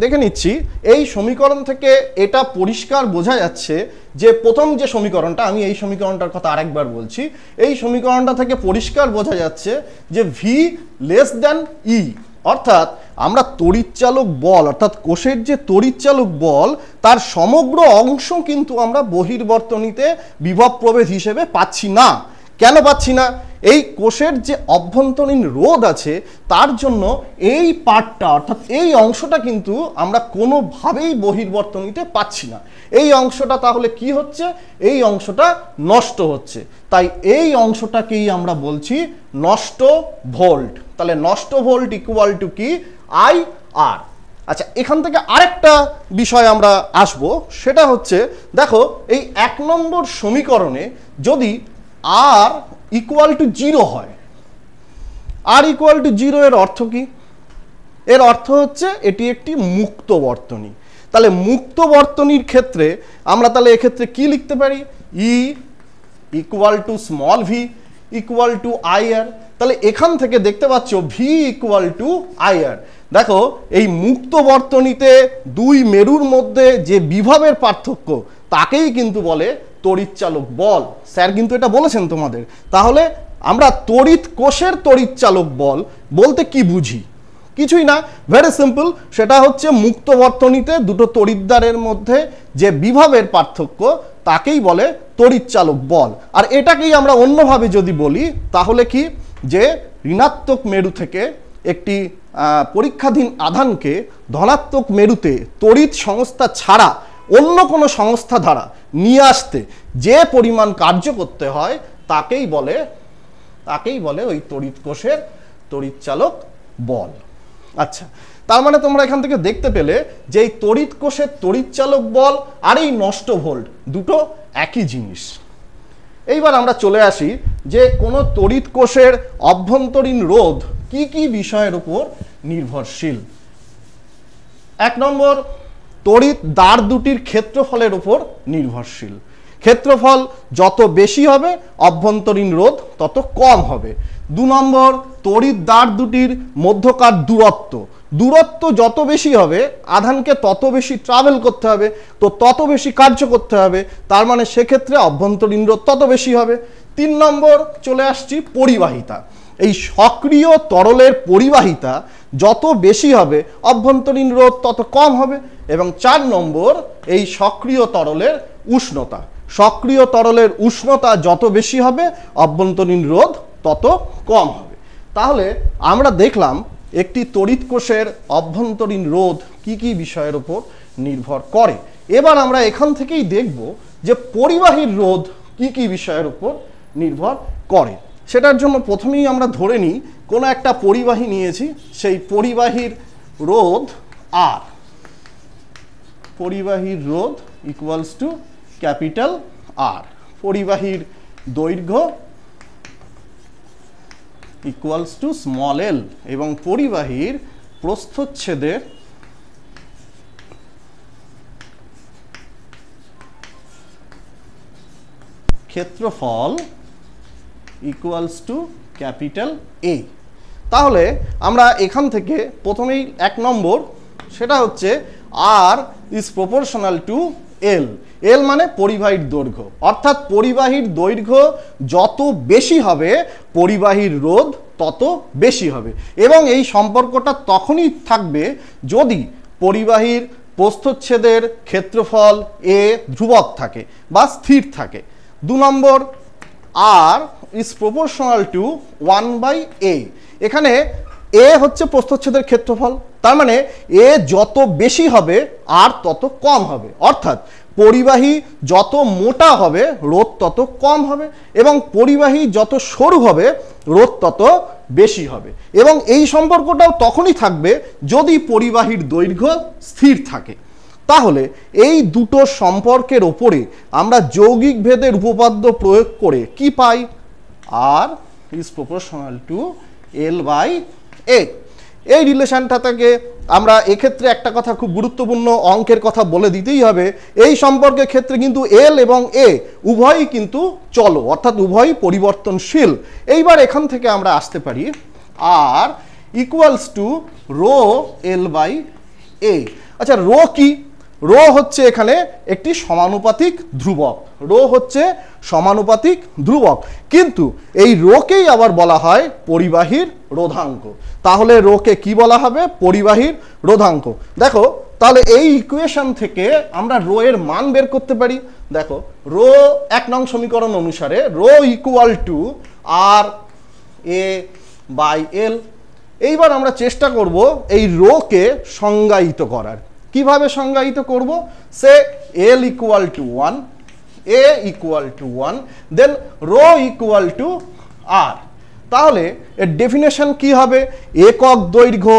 দেখে নিচ্ছি, এই সমীকরণ থেকে এটা পরিষ্কার বোঝা যাচ্ছে যে প্রথম যে সমীকরণটা, আমি এই সমীকরণটার কথা আরেকবার বলছি, এই সমীকরণটা থেকে পরিষ্কার বোঝা যাচ্ছে যে ভি লেস দ্যান ই অর্থাৎ আমরা তড়িৎচালক বল, অর্থাৎ কোষের যে তড়িৎচালক বল, তার সমগ্র অংশ কিন্তু আমরা বহির্বর্তনীতে বিভব প্রভেদ হিসেবে পাচ্ছি না। কেন পাচ্ছি না? এই কোষের যে অভ্যন্তরীণ রোধ আছে, তার জন্য এই পার্টটা, অর্থাৎ এই অংশটা কিন্তু আমরা কোনোভাবেই বহির্বর্তনীতে পাচ্ছি না। এই অংশটা তাহলে কি হচ্ছে? এই অংশটা নষ্ট হচ্ছে। তাই এই অংশটাকেই আমরা বলছি নষ্ট ভোল্ট। তাহলে নষ্ট ভোল্ট ইকুয়াল টু কি? আই আর আচ্ছা এখান থেকে আরেকটা বিষয় আমরা আসব। সেটা হচ্ছে, দেখো, এই এক নম্বর সমীকরণে যদি আর ইকুয়াল টু জিরো হয়। আর ইকুয়াল টু জিরো এর অর্থ কি? এর অর্থ হচ্ছে এটি একটি মুক্ত বর্তনী। তাহলে মুক্ত বর্তনীর ক্ষেত্রে আমরা তাহলে এক্ষেত্রে কি লিখতে পারি? E equal to small V equal to I R তাহলে এখান থেকে দেখতে পাচ্ছ ভি ইকুয়াল টু আইআর দেখো, এই মুক্ত বর্তনীতে দুই মেরুর মধ্যে যে বিভবের পার্থক্য, তাকেই কিন্তু বলে তড়িৎচালক বল। স্যার কিন্তু এটা বলেছেন তোমাদের। তাহলে আমরা তড়িৎ কোষের তড়িৎচালক বল বলতে কি বুঝি? কিছুই না ভেরি সিম্পল সেটা হচ্ছে মুক্ত বর্তনীতে দুটো তড়িৎদ্বারের মধ্যে যে বিভবের পার্থক্য, তাকেই বলে তড়িৎচালক বল। আর এটাকেই আমরা অন্যভাবে যদি বলি, তাহলে কি? যে ঋণাত্মক মেরু থেকে একটি পরীক্ষাধীন আধানকে ধনাত্মক মেরুতে তড়িৎ সংস্থা ছাড়া অন্য কোনো সংস্থা দ্বারা নিয়ে আসতে। যে পরিমাণ কার্য করতে হয়, তাকেই বলে তাকেই বলে ওই তড়িৎ কোষের তড়িৎচালক বল। আচ্ছা তার মানে তোমরা এখান থেকে দেখতে পেলে যে এই তড়িৎ কোষের তড়িৎচালক বল আর এই নষ্ট ভোল্ট দুটো একই জিনিস। এইবার আমরা চলে আসি যে কোনো তড়িৎ কোষের অভ্যন্তরীণ রোধ কি কি বিষয়ের উপর নির্ভরশীল। এক নম্বর তড়িৎ দ্বার দুটির ক্ষেত্রফলের উপর নির্ভরশীল। ক্ষেত্রফল যত বেশি হবে, অভ্যন্তরীণ রোধ তত কম হবে। দু নম্বর, তড়িৎ দ্বার দুটির মধ্যকার দূরত্ব। দূরত্ব যত বেশি হবে, আধানকে তত বেশি ট্রাভেল করতে হবে, তো তত বেশি কার্য করতে হবে, তার মানে সেক্ষেত্রে অভ্যন্তরীণ রোধ তত বেশি হবে। তিন নম্বর, চলে আসছি পরিবাহিতা। এই সক্রিয় তরলের পরিবাহিতা যত বেশি হবে, অভ্যন্তরীণ রোধ তত কম হবে এবং চার নম্বর এই সক্রিয় তরলের উষ্ণতা। সক্রিয় তরলের উষ্ণতা যত বেশি হবে, অভ্যন্তরীণ রোধ তত কম হবে। তাহলে আমরা দেখলাম একটি তড়িৎ কোষের অভ্যন্তরীণ রোধ কি কি বিষয়ের উপর নির্ভর করে। এবার আমরা এখান থেকেই দেখব যে পরিবাহীর রোধ কি কি বিষয়ের উপর নির্ভর করে। সেটার জন্য প্রথমেই আমরা ধরে নিই, কোনো একটা পরিবাহী নিয়েছি, সেই পরিবাহীর রোধ আর পরিবাহীর রোধ ইকুয়ালস টু ক্যাপিটাল আর পরিবাহীর দৈর্ঘ্য ইকুয়ালস টু স্মল এল এবং পরিবাহীর প্রস্থচ্ছেদের ক্ষেত্রফল ইকুয়ালস টু ক্যাপিটাল এ তাহলে আমরা এখান থেকে প্রথমেই এক নম্বর, সেটা হচ্ছে R is proportional to L L মানে পরিবাহীর দৈর্ঘ্য। অর্থাৎ পরিবাহীর দৈর্ঘ্য যত বেশি হবে, পরিবাহীর রোধ তত বেশি হবে। এবং এই সম্পর্কটা তখনই থাকবে যদি পরিবাহীর প্রস্থচ্ছেদের ক্ষেত্রফল এ ধ্রুবক থাকে বা স্থির থাকে। দু নম্বর R is proportional to one by A এখানে এ হচ্ছে প্রস্থচ্ছেদের ক্ষেত্রফল। তার মানে এ যত বেশি হবে আর তত কম হবে। অর্থাৎ পরিবাহী যত মোটা হবে রোদ তত কম হবে এবং পরিবাহী যত সরু হবে রোদ তত বেশি হবে। এবং এই সম্পর্কটাও তখনই থাকবে যদি পরিবাহীর দৈর্ঘ্য স্থির থাকে। তাহলে এই দুটো সম্পর্কের ওপরে আমরা যৌগিক ভেদের উপপাদ্য প্রয়োগ করে কি পাই? R is proportional to L by A এই রিলেশনটা থেকে আমরা এক্ষেত্রে একটা কথা খুব গুরুত্বপূর্ণ অঙ্কের কথা বলে দিতেই হবে। এই সম্পর্কের ক্ষেত্রে কিন্তু এল এবং এ উভয়ই কিন্তু চলো, অর্থাৎ উভয়ই পরিবর্তনশীল। এইবার এখান থেকে আমরা আসতে পারি। R equals to rho L by A আচ্ছা রো কি? রো হচ্ছে এখানে একটি সমানুপাতিক ধ্রুবক। রো হচ্ছে সমানুপাতিক ধ্রুবক। কিন্তু এই রোকেই আবার বলা হয় পরিবাহীর রোধাঙ্ক। তাহলে রোকে কি বলা হবে? পরিবাহীর রোধাঙ্ক। দেখো, তাহলে এই ইকুয়েশন থেকে আমরা রো এর মান বের করতে পারি। দেখো, রো এক নং সমীকরণ অনুসারে rho equal to R A by L এইবার আমরা চেষ্টা করব এই রোকে সংজ্ঞায়িত করার। কীভাবে সংজ্ঞায়িত করব? Say L equal to one, A equal to one, then rho equal to R. তাহলে এর ডেফিনেশন কি হবে? একক দৈর্ঘ্য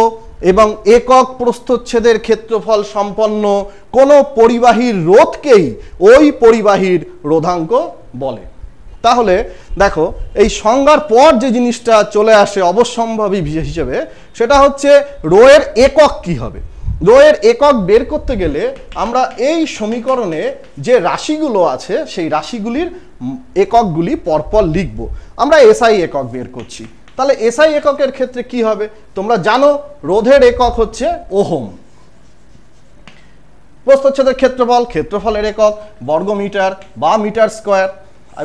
এবং একক প্রস্থচ্ছেদের ক্ষেত্রফল সম্পন্ন কোনো পরিবাহীর রোধকেই ওই পরিবাহীর রোধাঙ্ক বলে। তাহলে দেখো, এই সংজ্ঞার পর যে জিনিসটা চলে আসে অবশ্যম্ভাবী হিসেবে, সেটা হচ্ছে রোয়ের একক কি হবে? রোয়ের একক বের করতে গেলে আমরা এই সমীকরণে যে রাশিগুলো আছে, সেই রাশিগুলির এককগুলি পরপর লিখব। আমরা এসআই একক বের করছি। তাহলে এসআই এককের ক্ষেত্রে কি হবে? তোমরা জানো, রোধের একক হচ্ছে ওহম। প্রস্থচ্ছেদের ক্ষেত্রফল, ক্ষেত্রফলের একক বর্গ মিটার বা মিটার স্কোয়ার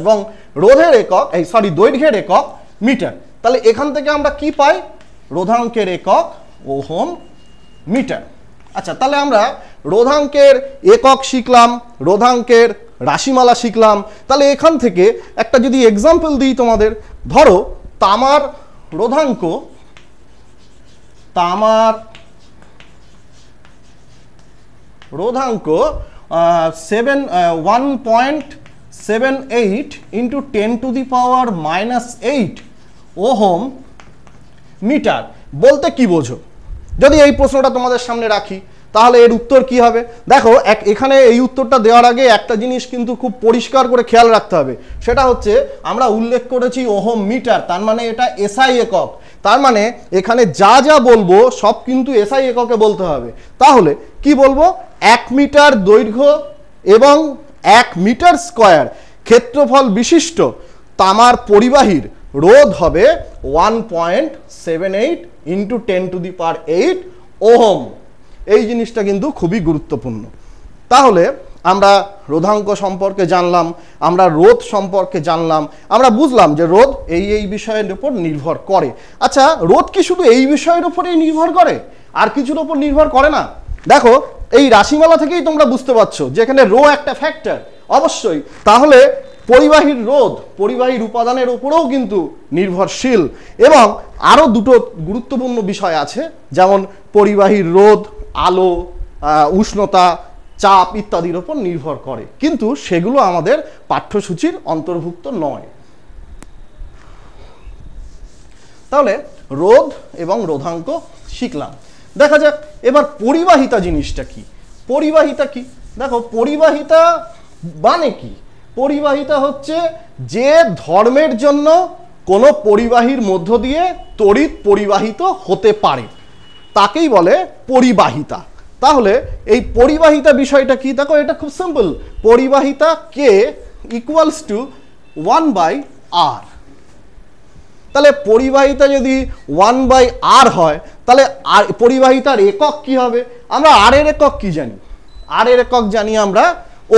এবং রোধের একক, এই সরি, দৈর্ঘ্যের একক, মিটার। তাহলে এখান থেকে আমরা কি পাই? রোধাঙ্কের একক, ওহম, মিটার। আচ্ছা তাহলে আমরা রোধাঙ্কের একক শিখলাম, রোধাঙ্কের রাশিমালা শিখলাম। তাহলে এখান থেকে একটা যদি এক্সাম্পল দিই তোমাদের, ধরো তামার রোধাঙ্ক তামার রোধাঙ্ক seven one point seven eight into ten to the power minus eight ohm metre. বলতে কি বোঝো? যদি এই প্রশ্নটা তোমাদের সামনে রাখি, তাহলে এর উত্তর কি হবে? দেখো, এক, এখানে এই উত্তরটা দেওয়ার আগে একটা জিনিস কিন্তু খুব পরিষ্কার করে খেয়াল রাখতে হবে। সেটা হচ্ছে, আমরা উল্লেখ করেছি ওহম মিটার, তার মানে এটা এসআই একক। তার মানে এখানে যা যা বলব, সব কিন্তু এসআই এককে বলতে হবে। তাহলে, কি বলব? এক মিটার দৈর্ঘ্য এবং এক মিটার স্কোয়ার ক্ষেত্রফল বিশিষ্ট তামার পরিবাহীর রোধ হবে one point seven eight into ten to the per eight ohm. এই জিনিসটা কিন্তু খুবই গুরুত্বপূর্ণ। তাহলে আমরা রোধাঙ্ক সম্পর্কে জানলাম, আমরা রোধ সম্পর্কে জানলাম, আমরা বুঝলাম যে রোধ এই এই বিষয়ের উপর নির্ভর করে। আচ্ছা রোধ কি শুধু এই বিষয়ের উপরেই নির্ভর করে? আর কিছুর উপর নির্ভর করে না। দেখো, এই রাশিমালা থেকেই তোমরা বুঝতে পারছ যে এখানে রো একটা ফ্যাক্টর অবশ্যই। তাহলে পরিবাহীর রোধ, পরিবাহীর উপাদানের উপরেও কিন্তু নির্ভরশীল। এবং আরও দুটো গুরুত্বপূর্ণ বিষয় আছে, যেমন পরিবাহীর রোধ, আলো উষ্ণতা, চাপ ইত্যাদির ওপর নির্ভর করে। কিন্তু সেগুলো আমাদের পাঠ্যসূচির অন্তর্ভুক্ত নয়। তাহলে রোধ এবং রোধাঙ্ক শিখলাম। দেখা যাক, এবার পরিবাহিতা জিনিসটা কি? পরিবাহিতা কি? দেখো, পরিবাহিতা মানে কি? পরিবাহিতা হচ্ছে যে ধর্মের জন্য কোনো পরিবাহীর মধ্য দিয়ে তড়িৎ পরিবাহিত হতে পারে। তাকেই বলে পরিবাহিতা। তাহলে এই পরিবাহিতা বিষয়টা কি? দেখো, এটা খুব সিম্পল পরিবাহিতা কে equals to one by R তাহলে পরিবাহিতা যদি ওয়ান বাই আর হয়, তাহলে আর পরিবাহিতার একক কি হবে? আমরা আর এর একক কি জানি? আর এর একক জানি আমরা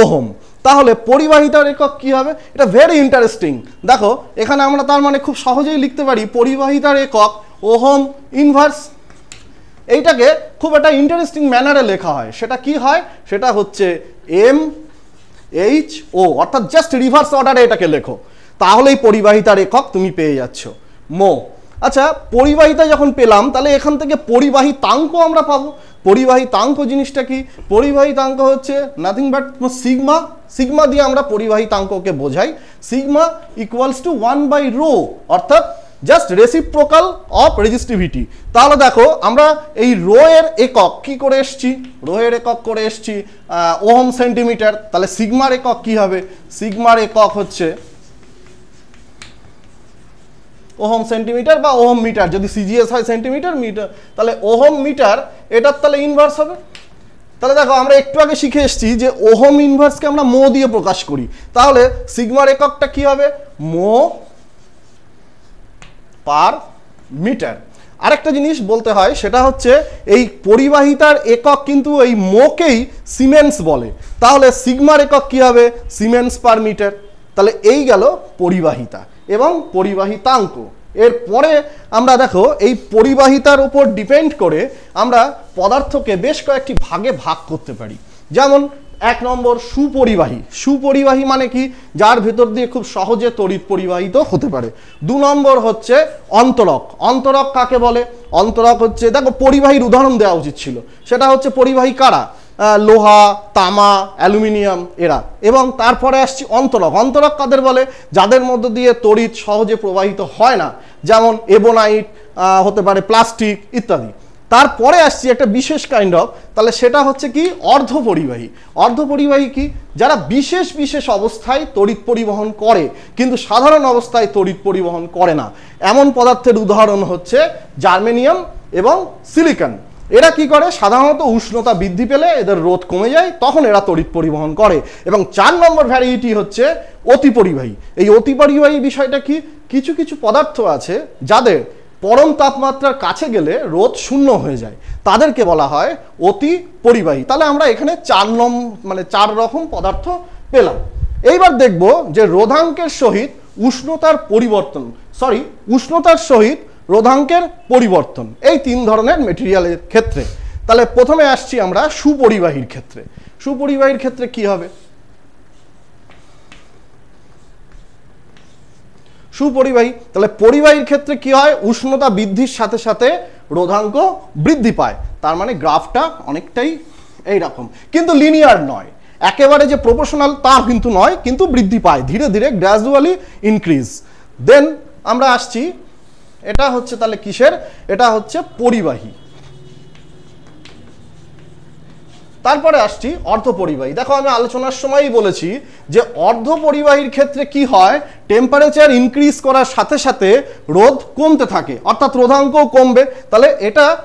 ওহম। তাহলে পরিবাহিতার একক কি হবে? এটা ভেরি ইন্টারেস্টিং দেখো, এখানে আমরা তার মানে খুব সহজেই লিখতে পারি পরিবাহিতার একক ওহম ইনভার্স এইটাকে খুব একটা ইন্টারেস্টিং ম্যানারে লেখা হয়। সেটা কি হয়? সেটা হচ্ছে এম এইচ ও অর্থাৎ জাস্ট রিভার্স অর্ডারে এটাকে লেখো। তাহলেই পরিবাহিতার একক তুমি পেয়ে যাচ্ছ। মো আচ্ছা পরিবাহিতা যখন পেলাম, তাহলে এখান থেকে পরিবাহিতাঙ্ক আমরা পাবো। পরিবাহিতাঙ্ক জিনিসটা কি? পরিবাহিতাঙ্ক হচ্ছে নাথিং বাট সিগমা সিগমা দিয়ে আমরা পরিবাহিতাঙ্ককে বোঝাই। Sigma equals to one by rho অর্থাৎ জাস্ট রেসিপ্রোকাল অফ রেজিস্টিভিটি তাহলে দেখো, আমরা এই রো এর একক কি করে এসছি? রো এর একক করে এসছি ওহম সেন্টিমিটার। তাহলে সিগমার একক কি হবে? সিগমার একক হচ্ছে ওহম সেন্টিমিটার বা ওহম মিটার। যদি সিজিএস হয় সেন্টিমিটার, মিটার, তাহলে ওহম মিটার, এটার তাহলে ইনভার্স হবে। তাহলে দেখো, আমরা একটু আগে শিখে এসেছি যে ওহম ইনভার্সকে আমরা মো দিয়ে প্রকাশ করি। তাহলে সিগমার এককটা কি হবে? Mho per metre. আরেকটা জিনিস বলতে হয়, সেটা হচ্ছে এই পরিবাহিতার একক কিন্তু এই মোকেই সিমেন্স বলে। তাহলে সিগমার একক কি হবে? Siemens per metre. তাহলে এই গেল পরিবাহিতা। এবং পরিবাহিতাঙ্ক। এরপরে আমরা দেখো, এই পরিবাহিতার উপর ডিপেন্ড করে আমরা পদার্থকে বেশ কয়েকটি ভাগে ভাগ করতে পারি। যেমন, এক নম্বর সুপরিবাহী। সুপরিবাহী মানে কি? যার ভেতর দিয়ে খুব সহজে তড়িৎ পরিবাহিত হতে পারে। দু নম্বর হচ্ছে অন্তরক। অন্তরক কাকে বলে? অন্তরক হচ্ছে, দেখো, পরিবাহীর উদাহরণ দেওয়া উচিত ছিল। সেটা হচ্ছে পরিবাহী কারা? লোহা, তামা, অ্যালুমিনিয়াম, এরা। এবং তারপরে আসছি অন্তরক। অন্তরক কাদের বলে? যাদের মধ্য দিয়ে তড়িৎ সহজে প্রবাহিত হয় না। যেমন এবোনাইট হতে পারে প্লাস্টিক ইত্যাদি। তারপরে আসছি একটা বিশেষ কাইন্ড অফ তাহলে সেটা হচ্ছে কি? অর্ধ পরিবাহী অর্ধ পরিবাহী কি? যারা বিশেষ বিশেষ অবস্থায় তড়িৎ পরিবহন করে, কিন্তু সাধারণ অবস্থায় তড়িৎ পরিবহন করে না। এমন পদার্থের উদাহরণ হচ্ছে জার্মেনিয়াম এবং সিলিকন। এরা কি করে? সাধারণত উষ্ণতা বৃদ্ধি পেলে এদের রোধ কমে যায়, তখন এরা তড়িৎ পরিবহন করে। এবং চার নম্বর ভ্যারাইটি হচ্ছে অতি পরিবাহী এই অতি পরিবাহী বিষয়টা কি? কিছু কিছু পদার্থ আছে যাদের পরম তাপমাত্রার কাছে গেলে রোধ শূন্য হয়ে যায়। তাদেরকে বলা হয় অতি পরিবাহী তাহলে আমরা এখানে চার নম মানে চার রকম পদার্থ পেলাম। এইবার দেখব যে রোধাঙ্কের সহিত উষ্ণতার পরিবর্তন সরি উষ্ণতার সহিত রোধাঙ্কের পরিবর্তন। এই তিন ধরনের মেটেরিয়ালের ক্ষেত্রে। তাহলে প্রথমে আসছি আমরা সুপরিবাহীর ক্ষেত্রে। সুপরিবাহীর ক্ষেত্রে কি হবে? সুপরিবাহী তাহলে পরিবাহীর ক্ষেত্রে কি হয়? উষ্ণতা বৃদ্ধির সাথে সাথে রোধাঙ্ক বৃদ্ধি পায়। তার মানে গ্রাফটা অনেকটাই এই রকম কিন্তু লিনিয়ার নয়। একেবারে যে প্রপোর্শনাল তা কিন্তু নয়, কিন্তু বৃদ্ধি পায়। ধীরে ধীরে গ্র্যাজুয়ালি ইনক্রিজ দেন আমরা আসছি এটা হচ্ছে তাহলে কিসের? এটা হচ্ছে পরিবাহী। তারপরে আসছি অর্ধপরিবাহী। দেখো আমি আলোচনার সময়ই বলেছি যে অর্ধপরিবাহীর ক্ষেত্রে কি হয়? টেম্পারেচার ইনক্রিজ করার সাথে সাথে রোদ কমতে থাকে। অর্থাৎ রোধাঙ্কও কমবে। তাহলে এটা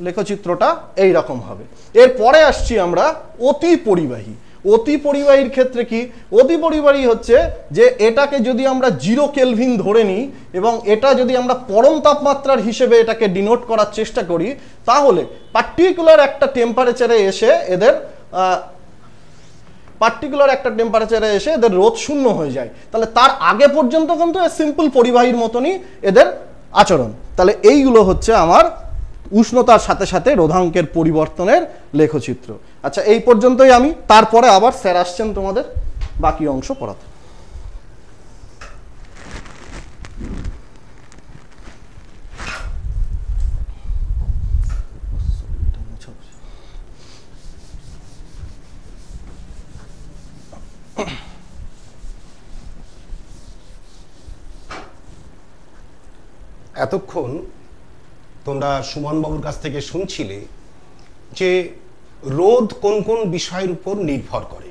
লেখচিত্রটা এই রকম হবে। এরপরে আসছি আমরা অতি পরিবাহী অতি পরিবাহীর ক্ষেত্রে কি? অতি পরিবাহী হচ্ছে যে এটাকে যদি আমরা জিরো কেলভিন ধরে নিই এবং এটা যদি আমরা পরম তাপমাত্রার হিসেবে এটাকে ডিনোট করার চেষ্টা করি, তাহলে পার্টিকুলার একটা টেম্পারেচারে এসে এদের পার্টিকুলার একটা টেম্পারেচারে এসে এদের রোধ শূন্য হয়ে যায়। তাহলে তার আগে পর্যন্ত কিন্তু সিম্পল পরিবাহীর মতনই এদের আচরণ। তাহলে এইগুলো হচ্ছে আমার উষ্ণতার সাথে সাথে রোধাঙ্কের পরিবর্তনের লেখচিত্র। আচ্ছা এই পর্যন্তই আমি, তারপরে আবার স্যার আসছেন তোমাদের বাকি অংশ পড়াতে। এতক্ষণ তোমরা সুমনবাবুর কাছ থেকে শুনছিলে যে রোধ কোন কোন বিষয়ের উপর নির্ভর করে।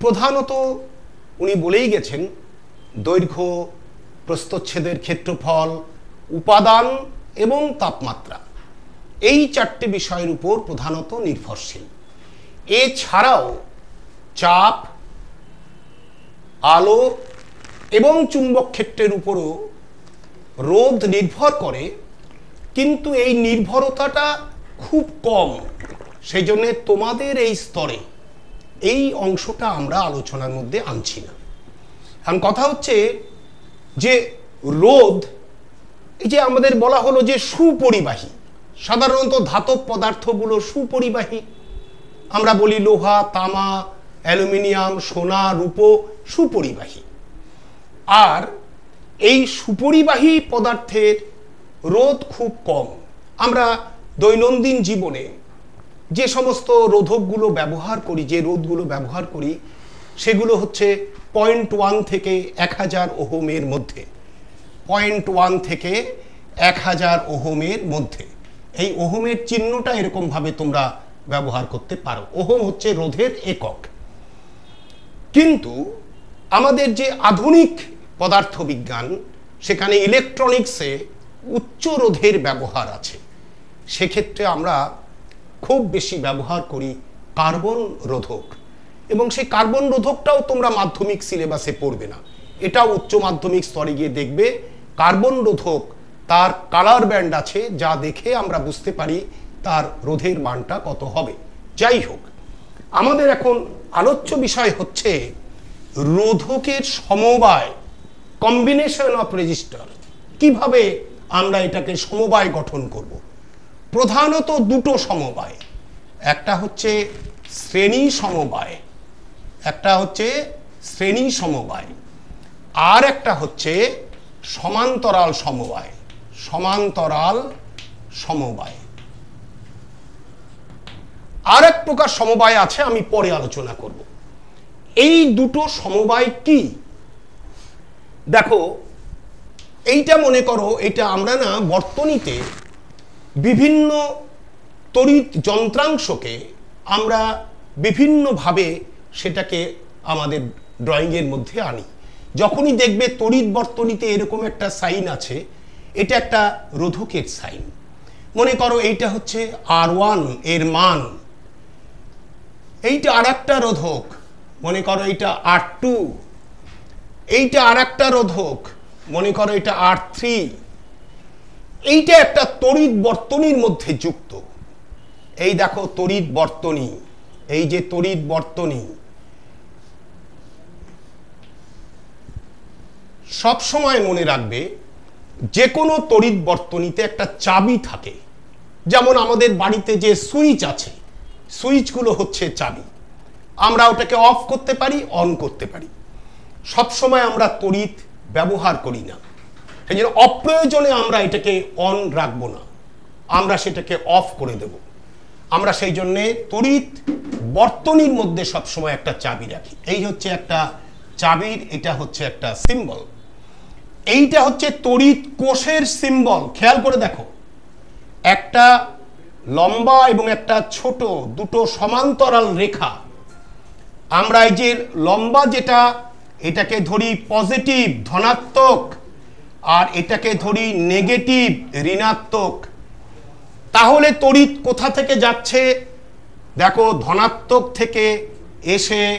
প্রধানত উনি বলেই গেছেন, দৈর্ঘ্য প্রস্তচ্ছেদের ক্ষেত্রফল, উপাদান এবং তাপমাত্রা। এই চারটে বিষয়ের উপর প্রধানত নির্ভরশীল। এছাড়াও চাপ, আলো এবং চুম্বক ক্ষেত্রের উপরও রোধ নির্ভর করে কিন্তু এই নির্ভরতাটা খুব কম। সেই জন্য তোমাদের এই স্তরে এই অংশটা আমরা আলোচনার মধ্যে আনছি না। এখন কথা হচ্ছে যে রোদ এই যে আমাদের বলা হলো যে সুপরিবাহী, সাধারণত ধাতব পদার্থগুলো সুপরিবাহী। আমরা বলি লোহা, তামা, অ্যালুমিনিয়াম, সোনা, রূপো সুপরিবাহী। আর এই সুপরিবাহী পদার্থের রোধ খুব কম। আমরা দৈনন্দিন জীবনে যে সমস্ত রোধকগুলো ব্যবহার করি, যে রোধগুলো ব্যবহার করি, সেগুলো হচ্ছে পয়েন্ট ওয়ান থেকে এক হাজার ওহোমের মধ্যে। পয়েন্ট ওয়ান থেকে এক হাজার ওহোমের মধ্যে। এই ওহমের চিহ্নটা এরকমভাবে তোমরা ব্যবহার করতে পারো। ওহম হচ্ছে রোধের একক। কিন্তু আমাদের যে আধুনিক পদার্থবিজ্ঞান, সেখানে ইলেকট্রনিক্সে উচ্চ রোধের ব্যবহার আছে। সেক্ষেত্রে আমরা খুব বেশি ব্যবহার করি কার্বন রোধক। এবং সেই কার্বন রোধকটাও তোমরা মাধ্যমিক সিলেবাসে পড়বে না। এটাও উচ্চ মাধ্যমিক স্তরে গিয়ে দেখবে কার্বন রোধক তার কালার ব্যান্ড আছে, যা দেখে আমরা বুঝতে পারি তার রোধের মানটা কত হবে। যাই হোক, আমাদের এখন আলোচ্য বিষয় হচ্ছে রোধকের সমবায় কম্বিনেশন অফ রেজিস্টার কীভাবে আমরা এটাকে সমবায় গঠন করব। প্রধানত দুটো সমবায়। একটা হচ্ছে শ্রেণি সমবায়, একটা হচ্ছে শ্রেণি সমবায়, আর একটা হচ্ছে সমান্তরাল সমবায় সমান্তরাল সমবায়। আর এক প্রকার সমবায় আছে, আমি পরে আলোচনা করব। এই দুটো সমবায় কি? দেখো এইটা মনে করো, এটা আমরা না বর্তনীতে বিভিন্ন তড়িৎ যন্ত্রাংশকে আমরা বিভিন্নভাবে সেটাকে আমাদের ড্রয়িংয়ের মধ্যে আনি। যখনই দেখবে তড়িৎ বর্তনীতে এরকম একটা সাইন আছে, এটা একটা রোধকের সাইন। মনে করো এইটা হচ্ছে আর ওয়ান, এর মান। এইটা আর একটা রোধক। মনে করো এইটা আর টু। এইটা আর একটা রোধক। মনে করো এটা আর থ্রি এইটা একটা তড়িৎ বর্তনীর মধ্যে যুক্ত। এই দেখো তড়িৎ বর্তনী, এই যে তড়িৎ বর্তনী, সব সময় মনে রাখবে যে কোনো তড়িৎ বর্তনীতে একটা চাবি থাকে। যেমন আমাদের বাড়িতে যে সুইচ আছে, সুইচগুলো হচ্ছে চাবি। আমরা ওটাকে অফ করতে পারি, অন করতে পারি। সব সময় আমরা তড়িৎ ব্যবহার করি না। এই জন্য অপ্রয়োজনে আমরা এটাকে অন রাখব না। আমরা সেটাকে অফ করে দেব। আমরা সেই জন্যে তড়িৎ বর্তনীর মধ্যে সবসময় একটা চাবি রাখি। এই হচ্ছে একটা চাবির, এটা হচ্ছে একটা সিম্বল এইটা হচ্ছে তড়িৎ কোষের সিম্বল খেয়াল করে দেখো। একটা লম্বা এবং একটা ছোট, দুটো সমান্তরাল রেখা। আমরা এই যে লম্বা যেটা এটাকে ধরি পজিটিভ, ধনাত্মক, আর এটাকে ধরি নেগেটিভ, ঋণাত্মক। তাহলে তড়িৎ কোথা থেকে যাচ্ছে? দেখো, ধনাত্মক থেকে এসে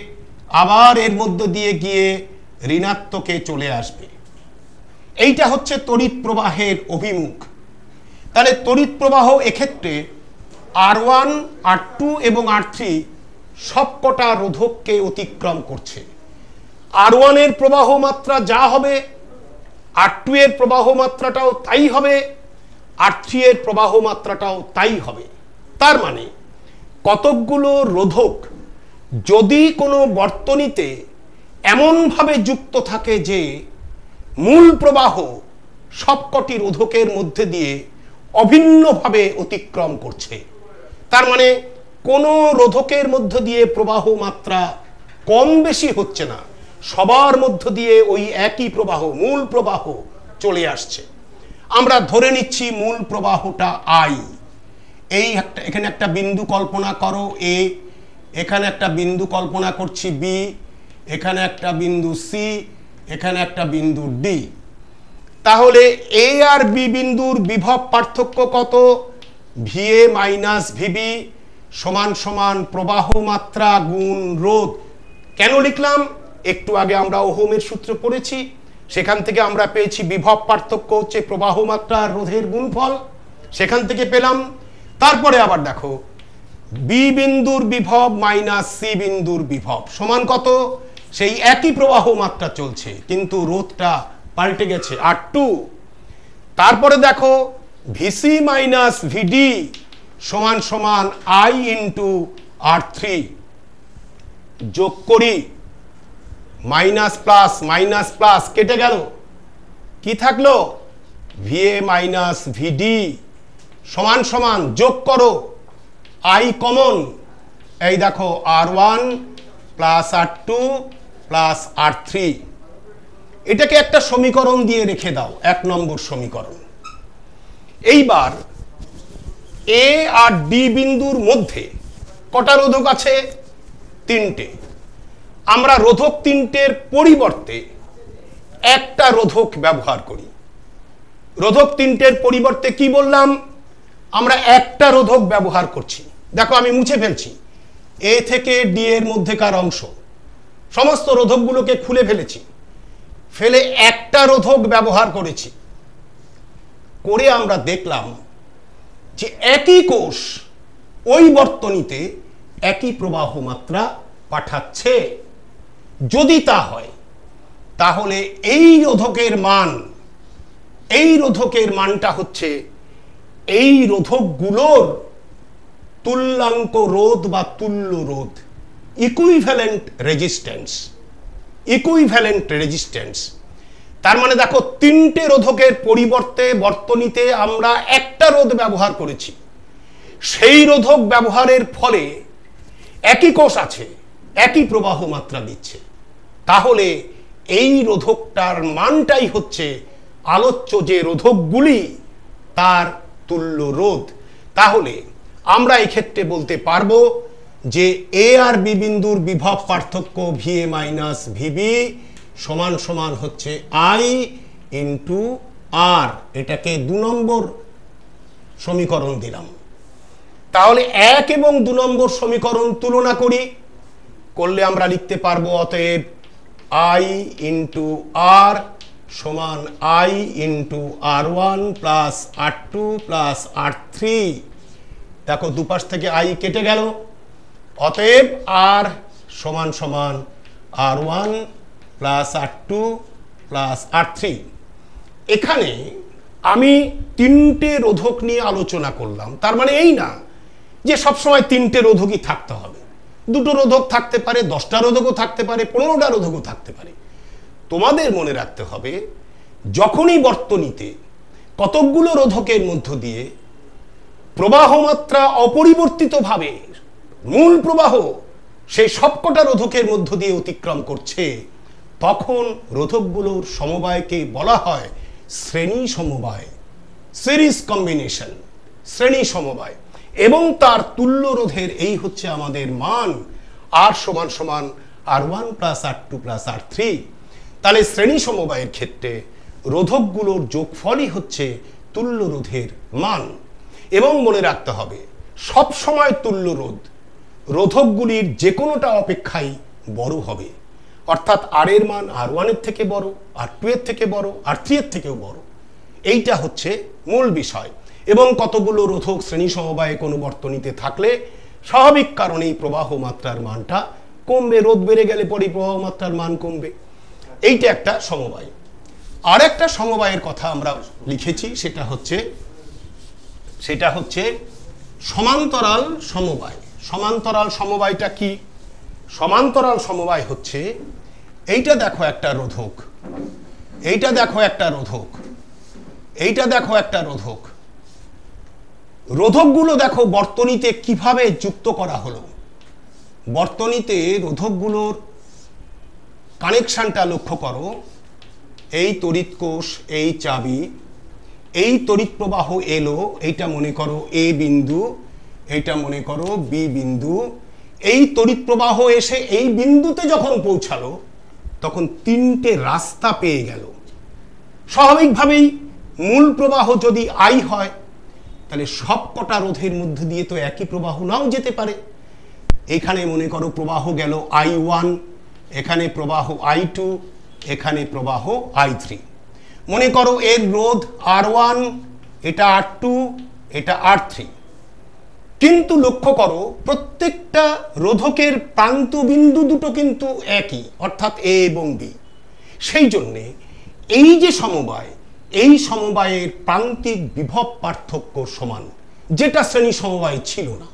আবার এর মধ্য দিয়ে গিয়ে ঋণাত্মকে চলে আসবে। এইটা হচ্ছে তড়িৎ প্রবাহের অভিমুখ। তাহলে তড়িৎ প্রবাহ এক্ষেত্রে আর ওয়ান, আর টু এবং আর থ্রি সবকটা রোধককে অতিক্রম করছে। আর ওয়ানের প্রবাহ মাত্রা যা হবে আর টু এর প্রবাহ মাত্রাটাও তাই হবে আর থ্রি এর প্রবাহ মাত্রাটাও তাই হবে। তার মানে কতকগুলো রোধক যদি কোনো বর্তনীতে এমনভাবে যুক্ত থাকে যে মূল প্রবাহ সবকটি রোধকের মধ্যে দিয়ে অভিন্নভাবে অতিক্রম করছে, তার মানে কোনো রোধকের মধ্য দিয়ে প্রবাহ মাত্রা কম বেশি হচ্ছে না সবার মধ্য দিয়ে ওই একই প্রবাহ, মূল প্রবাহ চলে আসছে। আমরা ধরে নিচ্ছি মূল প্রবাহটা আই। এই একটা, এখানে একটা বিন্দু কল্পনা করো, এ। এখানে একটা বিন্দু কল্পনা করছি বি। এখানে একটা বিন্দু সি। এখানে একটা বিন্দু ডি। তাহলে এ আর বি বিন্দুর বিভব পার্থক্য কত? ভিএ মাইনাস ভিবি সমান সমান প্রবাহ মাত্রা গুণ রোধ। কেন লিখলাম? একটু আগে আমরা ওহমের সূত্র পড়েছি, সেখান থেকে আমরা পেয়েছি বিভব পার্থক্য হচ্ছে প্রবাহ মাত্রা রোধের গুণফল। সেখান থেকে পেলাম, তারপরে আবার দেখো বি বিন্দুর বিভব মাইনাস সি বিন্দুর বিভব সমান কত? সেই একই প্রবাহ মাত্রা চলছে, কিন্তু রোধটা পাল্টে গেছে, আর টু তারপরে দেখো ভিসি মাইনাস ভিডি সমান সমান আই ইন্টু আর থ্রি যোগ করি মাইনাস প্লাস মাইনাস প্লাস, কেটে গেল। কি থাকল? VA minus VD. সমান সমান, যোগ করো। I common. এই দেখো, R one plus R two plus R three. এটাকে একটা সমীকরণ দিয়ে রেখে দাও, এক নম্বর সমীকরণ। এইবার এ আর ডি বিন্দুর মধ্যে কটা রোধক আছে? তিনটে। আমরা রোধক তিনটের পরিবর্তে একটা রোধক ব্যবহার করি। রোধক তিনটের পরিবর্তে কি বললাম? আমরা একটা রোধক ব্যবহার করছি। দেখো আমি মুছে ফেলছি। এ থেকে ডি এর মধ্যেকার অংশ। সমস্ত রোধকগুলোকে খুলে ফেলেছি। ফেলে একটা রোধক ব্যবহার করেছি। করে আমরা দেখলাম যে একই কোষ ওই বর্তনীতে একই প্রবাহ মাত্রা পাঠাচ্ছে। যদি তা হয়, তাহলে এই রোধকের মান, এই রোধকের মানটা হচ্ছে এই রোধকগুলোর তুল্যাঙ্ক রোধ বা তুল্য রোধ ইকুইভ্যালেন্ট রেজিস্ট্যান্স ইকুইভ্যালেন্ট রেজিস্ট্যান্স তার মানে দেখো, তিনটে রোধকের পরিবর্তে বর্তনীতে আমরা একটা রোধ ব্যবহার করেছি। সেই রোধক ব্যবহারের ফলে একই কোষ আছে, একই প্রবাহ মাত্রা দিচ্ছে। তাহলে এই রোধকটার মানটাই হচ্ছে আলোচ্য যে রোধকগুলি, তার তুল্য রোধ। তাহলে আমরা এক্ষেত্রে বলতে পারব যে এ আর বি বিন্দুর বিভব পার্থক্য ভিএ মাইনাস ভিবি সমান সমান হচ্ছে আই ইন্টু আর এটাকে দু নম্বর সমীকরণ দিলাম। তাহলে এক এবং দু নম্বর সমীকরণ তুলনা করি। করলে আমরা লিখতে পারব, অতএব আই ইন্টু আর সমান I into R one plus R two plus R three দেখো দুপাশ থেকে আই কেটে গেল। অতএব আর সমান সমান R one plus R two plus R three এখানে আমি তিনটে রোধক নিয়ে আলোচনা করলাম। তার মানে এই না যে সবসময় তিনটে রোধকই থাকতে হবে। দুটো রোধক থাকতে পারে, দশটা রোধকও থাকতে পারে, পনেরোটা রোধকও থাকতে পারে। তোমাদের মনে রাখতে হবে, যখনই বর্তনীতে কতকগুলো রোধকের মধ্য দিয়ে প্রবাহ মাত্রা অপরিবর্তিতভাবে মূল প্রবাহ সেই সবকটা রোধকের মধ্য দিয়ে অতিক্রম করছে, তখন রোধকগুলোর সমবায়কে বলা হয় শ্রেণি সমবায়, সিরিজ কম্বিনেশন, শ্রেণি সমবায়। এবং তার তুল্য রোধের এই হচ্ছে আমাদের মান। আর সমান সমান R one plus R two plus R three. তাহলে শ্রেণি সমবায়ের ক্ষেত্রে রোধকগুলোর যোগফলই হচ্ছে তুল্য রোধের মান। এবং মনে রাখতে হবে সব সময় তুল্য রোধ রোধকগুলির যে কোনোটা অপেক্ষাই বড় হবে। অর্থাৎ আর এর মান আর ওয়ানের থেকে বড়, আর টু এর থেকে বড়, আর থ্রি এর থেকেও বড়। এইটা হচ্ছে মূল বিষয়। এবং কতগুলো রোধক শ্রেণি সমবায়ে কোনো বর্তনীতে থাকলে স্বাভাবিক কারণেই প্রবাহ মাত্রার মানটা কমবে, রোধ বেড়ে গেলে পরে প্রবাহ মাত্রার মান কমবে। এইটা একটা সমবায়। আর একটা সমবায়ের কথা আমরা লিখেছি, সেটা হচ্ছে সেটা হচ্ছে সমান্তরাল সমবায়। সমান্তরাল সমবায়টা কি? সমান্তরাল সমবায় হচ্ছে, এইটা দেখো একটা রোধক, এইটা দেখো একটা রোধক, এইটা দেখো একটা রোধক। রোধকগুলো দেখো বর্তনীতে কীভাবে যুক্ত করা হলো। বর্তনীতে রোধকগুলোর কানেকশনটা লক্ষ্য করো। এই তড়িৎ কোষ, এই চাবি, এই তড়িৎ প্রবাহ এলো, এইটা মনে করো এ বিন্দু, এইটা মনে করো বি বিন্দু। এই তড়িৎ প্রবাহ এসে এই বিন্দুতে যখন পৌঁছালো, তখন তিনটে রাস্তা পেয়ে গেল। স্বাভাবিকভাবেই মূল প্রবাহ যদি আই হয় তাহলে সব কটা রোধের মধ্যে দিয়ে তো একই প্রবাহ নাও যেতে পারে। এখানে মনে করো প্রবাহ গেল আই ওয়ান এখানে প্রবাহ আই টু এখানে প্রবাহ আই থ্রি মনে করো এর রোধ আর ওয়ান এটা আর টু এটা আর থ্রি কিন্তু লক্ষ্য করো, প্রত্যেকটা রোধকের প্রান্ত বিন্দু দুটো কিন্তু একই, অর্থাৎ এ এবং বি সেই জন্যে এই যে সমবায় এই সমবায়ের প্রান্তিক বিভব পার্থক্য সমান, যেটা শ্রেণি সমবায় ছিল না।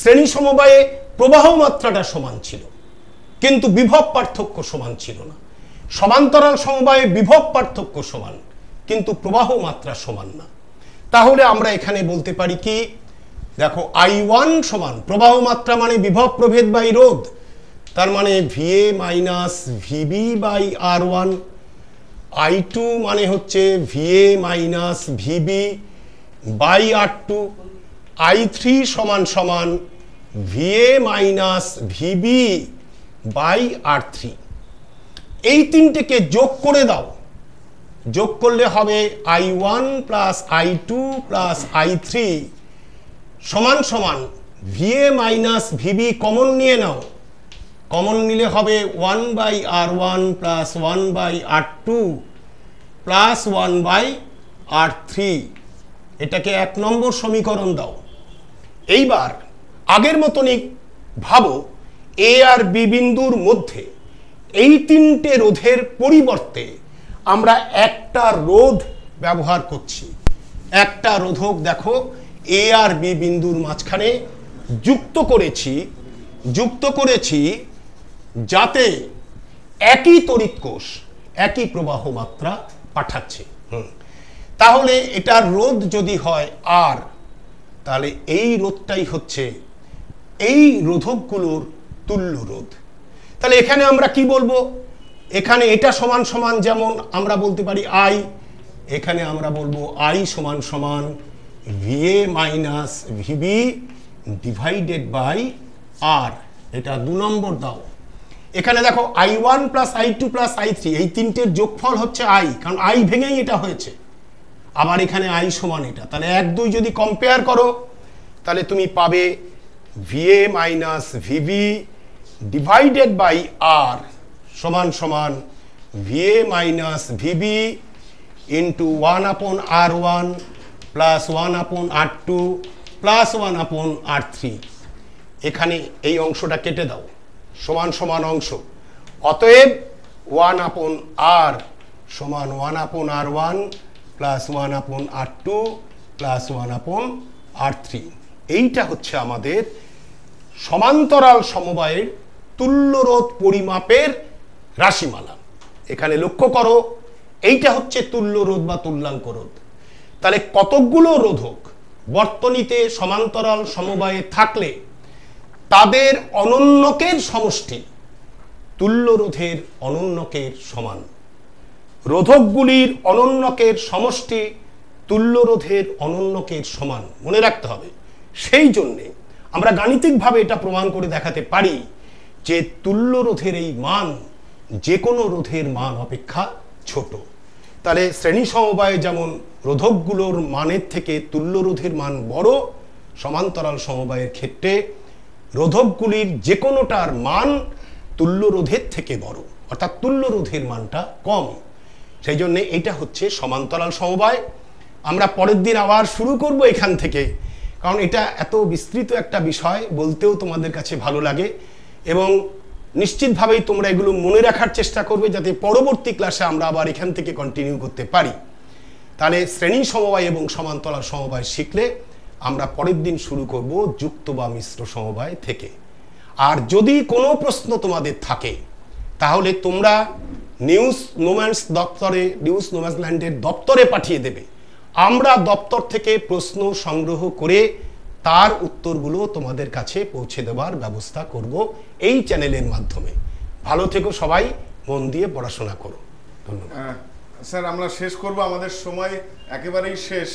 শ্রেণি সমবায়ে প্রবাহ মাত্রাটা সমান ছিল, কিন্তু বিভব পার্থক্য সমান ছিল না। সমান্তরাল সমবায়ে বিভব পার্থক্য সমান, কিন্তু প্রবাহ মাত্রা সমান না। তাহলে আমরা এখানে বলতে পারি কি, দেখো আই ওয়ান সমান, প্রবাহ মাত্রা মানে বিভব প্রভেদ বাই রোধ, তার মানে VA minus VB by R one I two মানে হচ্ছে VA minus VB by R two I three সমান সমান VA minus VB by R three এই তিনটেকে যোগ করে দাও। যোগ করলে হবে I one plus I two plus I three সমান সমান ভিএ মাইনাস ভিবি কমন নিয়ে নাও। কমন নিলে হবে one by R one plus one by R two plus one by R three এটাকে এক নম্বর সমীকরণ দাও। এইবার আগের মতনই ভাবো এ আর বি বিন্দুর মধ্যে এই তিনটে রোধের পরিবর্তে আমরা একটা রোধ ব্যবহার করছি। একটা রোধক দেখো এ আর বি বিন্দুর মাঝখানে যুক্ত করেছি যুক্ত করেছি যাতে একই তড়িৎ কোষ একই প্রবাহ মাত্রা পাঠাচ্ছে। তাহলে এটার রোধ যদি হয় আর তাহলে এই রোধটাই হচ্ছে এই রোধকগুলোর তুল্য রোধ। তাহলে এখানে আমরা কি বলব? এখানে এটা সমান সমান যেমন আমরা বলতে পারি আই এখানে আমরা বলব আই সমান সমান VA minus VB divided by R এটা দু নম্বর দাও। এখানে দেখো I one plus I two plus I three এই তিনটের যোগফল হচ্ছে আই কারণ আই ভেঙেই এটা হয়েছে। আবার এখানে আই সমান এটা। তাহলে এক দুই যদি কম্পেয়ার করো, তাহলে তুমি পাবে VA minus VV divided by R সমান সমান VA minus VB into one upon R one plus one upon আর টু প্লাস ওয়ান আপন আর থ্রি এখানে এই অংশটা কেটে দাও। সমান সমান অংশ। অতএব ওয়ান আপন আর সমান one upon R one plus one upon আর টু প্লাস ওয়ান আপন আর থ্রি এইটা হচ্ছে আমাদের সমান্তরাল সমবায়ের তুল্যরোধ পরিমাপের রাশিমালা। এখানে লক্ষ্য করো, এইটা হচ্ছে তুল্যরোধ বা তুল্যাঙ্ক রোধ। তাহলে কতকগুলো রোধক বর্তনীতে সমান্তরাল সমবায়ে থাকলে তাদের অনন্যকের সমষ্টি, তুল্যরোধের অনন্যকের সমান। রোধকগুলির অনন্যকের সমষ্টি, তুল্যরোধের অনন্যকের সমান। মনে রাখতে হবে, সেই জন্যে আমরা গাণিতিকভাবে এটা প্রমাণ করে দেখাতে পারি যে তুল্যরোধের এই মান যে কোনো রোধের মান অপেক্ষা ছোট। তাহলে শ্রেণি সমবায়ে যেমন রোধকগুলোর মানের থেকে তুল্যরোধের মান বড়, সমান্তরাল সমবায়ের ক্ষেত্রে রোধকগুলির যে কোনোটার মান তুল্যরোধের থেকে বড়। অর্থাৎ তুল্যরোধের মানটা কম। সেই জন্য এটা হচ্ছে সমান্তরাল সমবায়। আমরা পরের দিন আবার শুরু করব এখান থেকে। কারণ এটা এত বিস্তৃত একটা বিষয়, বলতেও তোমাদের কাছে ভালো লাগে। এবং নিশ্চিতভাবেই তোমরা এগুলো মনে রাখার চেষ্টা করবে যাতে পরবর্তী ক্লাসে আমরা আবার এখান থেকে কন্টিনিউ করতে পারি। তাহলে শ্রেণি সমবায় এবং সমান্তরাল সমবায় শিখলে আমরা পরের দিন শুরু করব যুক্ত বা মিশ্র সমবায় থেকে। আর যদি কোনো প্রশ্ন তোমাদের থাকে, তাহলে তোমরা নিউজ নোম্যান্স দপ্তরে, নিউজ নোম্যান্সল্যান্ডের দপ্তরে পাঠিয়ে দেবে। আমরা দপ্তর থেকে প্রশ্ন সংগ্রহ করে তার উত্তরগুলো তোমাদের কাছে পৌঁছে দেওয়ার ব্যবস্থা করব এই চ্যানেলের মাধ্যমে। ভালো থেকো সবাই, মন দিয়ে পড়াশোনা করো। ধন্যবাদ। স্যার, আমরা শেষ করব। আমাদের সময় একেবারেই শেষ।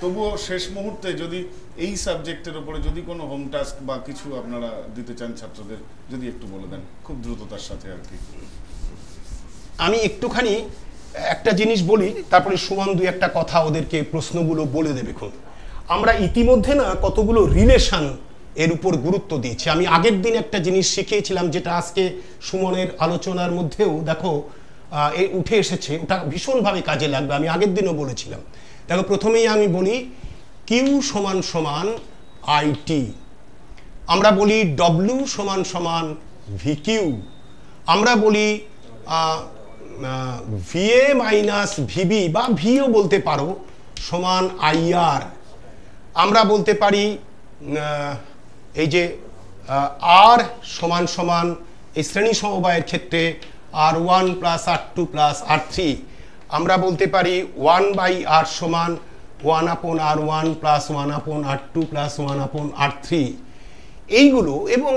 তবুও শেষ মুহূর্তে যদি এই সাবজেক্টের উপরে যদি কোনো হোম টাস্ক বা কিছু আপনারা দিতে চান ছাত্রদের যদি একটু বলে দেন খুব দ্রুততার সাথে আর কি। আমি একটুখানি একটা জিনিস বলি তারপরে সুমন দুই একটা কথা ওদেরকে প্রশ্নগুলো বলে দেবে খুব। আমরা ইতিমধ্যে না কতগুলো রিলেশন এর উপর গুরুত্ব দিয়েছি। আমি আগের দিন একটা জিনিস শিখিয়েছিলাম যেটা আজকে সুমনের আলোচনার মধ্যেও দেখো এ উঠে এসেছে। ওটা ভীষণভাবে কাজে লাগবে আমি আগের দিনও বলেছিলাম। দেখো, প্রথমেই আমি বলি কিউ সমান সমান আইটি আমরা বলি ডব্লিউ সমান সমান ভিকিউ আমরা বলি ভিএ মাইনাস ভিবি বা ভিও বলতে পারো, সমান আইআর আমরা বলতে পারি এই যে আর সমান সমান এই শ্রেণি সমবায়ের ক্ষেত্রে R one plus R two plus R three. আমরা বলতে পারি ওয়ান বাই আর সমান one upon R one plus one upon আর টু প্লাস ওয়ান আপন আর থ্রি এইগুলো এবং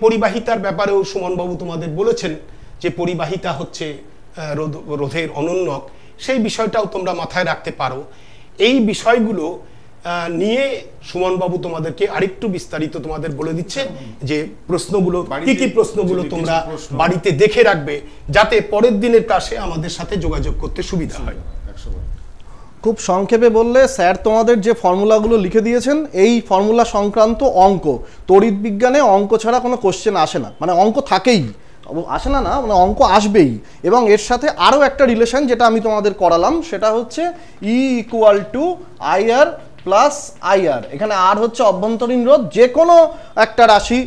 পরিবাহিতার ব্যাপারেও সুমনবাবু তোমাদের বলেছেন যে পরিবাহিতা হচ্ছে রোধ, রোধের অনন্যক। সেই বিষয়টাও তোমরা মাথায় রাখতে পারো। এই বিষয়গুলো নিয়ে সুমনবাবু তোমাদেরকে আরেকটু বিস্তারিত তোমাদের বলে দিচ্ছে যে প্রশ্নগুলো কি কি প্রশ্নগুলো তোমরা বাড়িতে দেখে রাখবে যাতে পরের দিনের ক্লাসে আমাদের সাথে যোগাযোগ করতে সুবিধা হয়। খুব সংক্ষেপে বললে স্যার তোমাদের যে ফর্মুলাগুলো লিখে দিয়েছেন এই ফর্মুলা সংক্রান্ত অঙ্ক তড়িৎ বিজ্ঞানে অঙ্ক ছাড়া কোনো কোশ্চেন আসে না। মানে অঙ্ক থাকেই। আসে না না মানে অঙ্ক আসবেই। এবং এর সাথে আরও একটা রিলেশন যেটা আমি তোমাদের করালাম সেটা হচ্ছে E equal to IR plus IR এখানে আর হচ্ছে অভ্যন্তরীণ রোধ যে কোনো একটা রাশি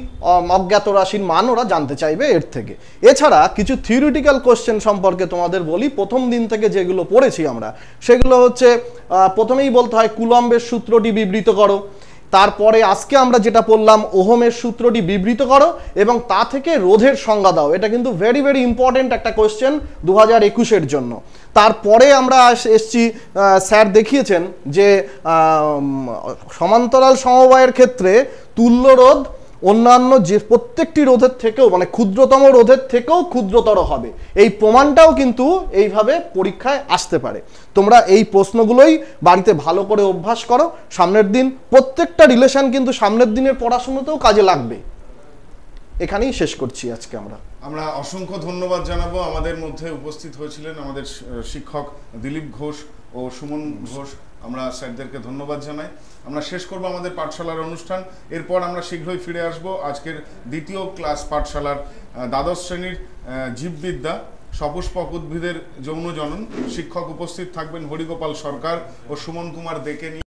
অজ্ঞাত রাশির মান ওরা জানতে চাইবে এর থেকে। এছাড়া কিছু থিওরিটিক্যাল কোশ্চেন সম্পর্কে তোমাদের বলি, প্রথম দিন থেকে যেগুলো পড়েছি আমরা, সেগুলো হচ্ছে প্রথমেই বলতে হয় কুলম্বের সূত্রটি বিবৃত করো। তারপরে আজকে আমরা যেটা পড়লাম, ওহমের সূত্রটি বিবৃত করো এবং তা থেকে রোধের সংজ্ঞা দাও। এটা কিন্তু ভেরি ভেরি ইম্পর্টেন্ট একটা কোয়েশ্চেন দু হাজার একুশের জন্য। তারপরে আমরা এসছি স্যার দেখিয়েছেন যে সমান্তরাল সমবায়ের ক্ষেত্রে তুল্য রোধ অন্যান্য যে প্রত্যেকটি রোধের থেকেও মানে ক্ষুদ্রতম রোধের থেকেও ক্ষুদ্রতর হবে। এই প্রমাণটাও কিন্তু এইভাবে পরীক্ষায় আসতে পারে। তোমরা এই প্রশ্নগুলোই বাড়িতে ভালো করে অভ্যাস করো। সামনের দিন প্রত্যেকটা রিলেশন কিন্তু সামনের দিনের পড়াশোনাতেও কাজে লাগবে। এখানেই শেষ করছি আজকে আমরা। আমরা অসংখ্য ধন্যবাদ জানাব। আমাদের মধ্যে উপস্থিত হয়েছিলেন আমাদের শিক্ষক দিলীপ ঘোষ ও সুমন ঘোষ। আমরা স্যারদেরকে ধন্যবাদ জানাই। আমরা শেষ করব আমাদের পাঠশালার অনুষ্ঠান। এরপর আমরা শীঘ্রই ফিরে আসব আজকের দ্বিতীয় ক্লাস পাঠশালার দ্বাদশ শ্রেণির জীববিদ্যা, সপুষ্পক উদ্ভিদের যৌন জনন। শিক্ষক উপস্থিত থাকবেন হরিগোপাল সরকার ও সুমন কুমার দেকে নিয়ে।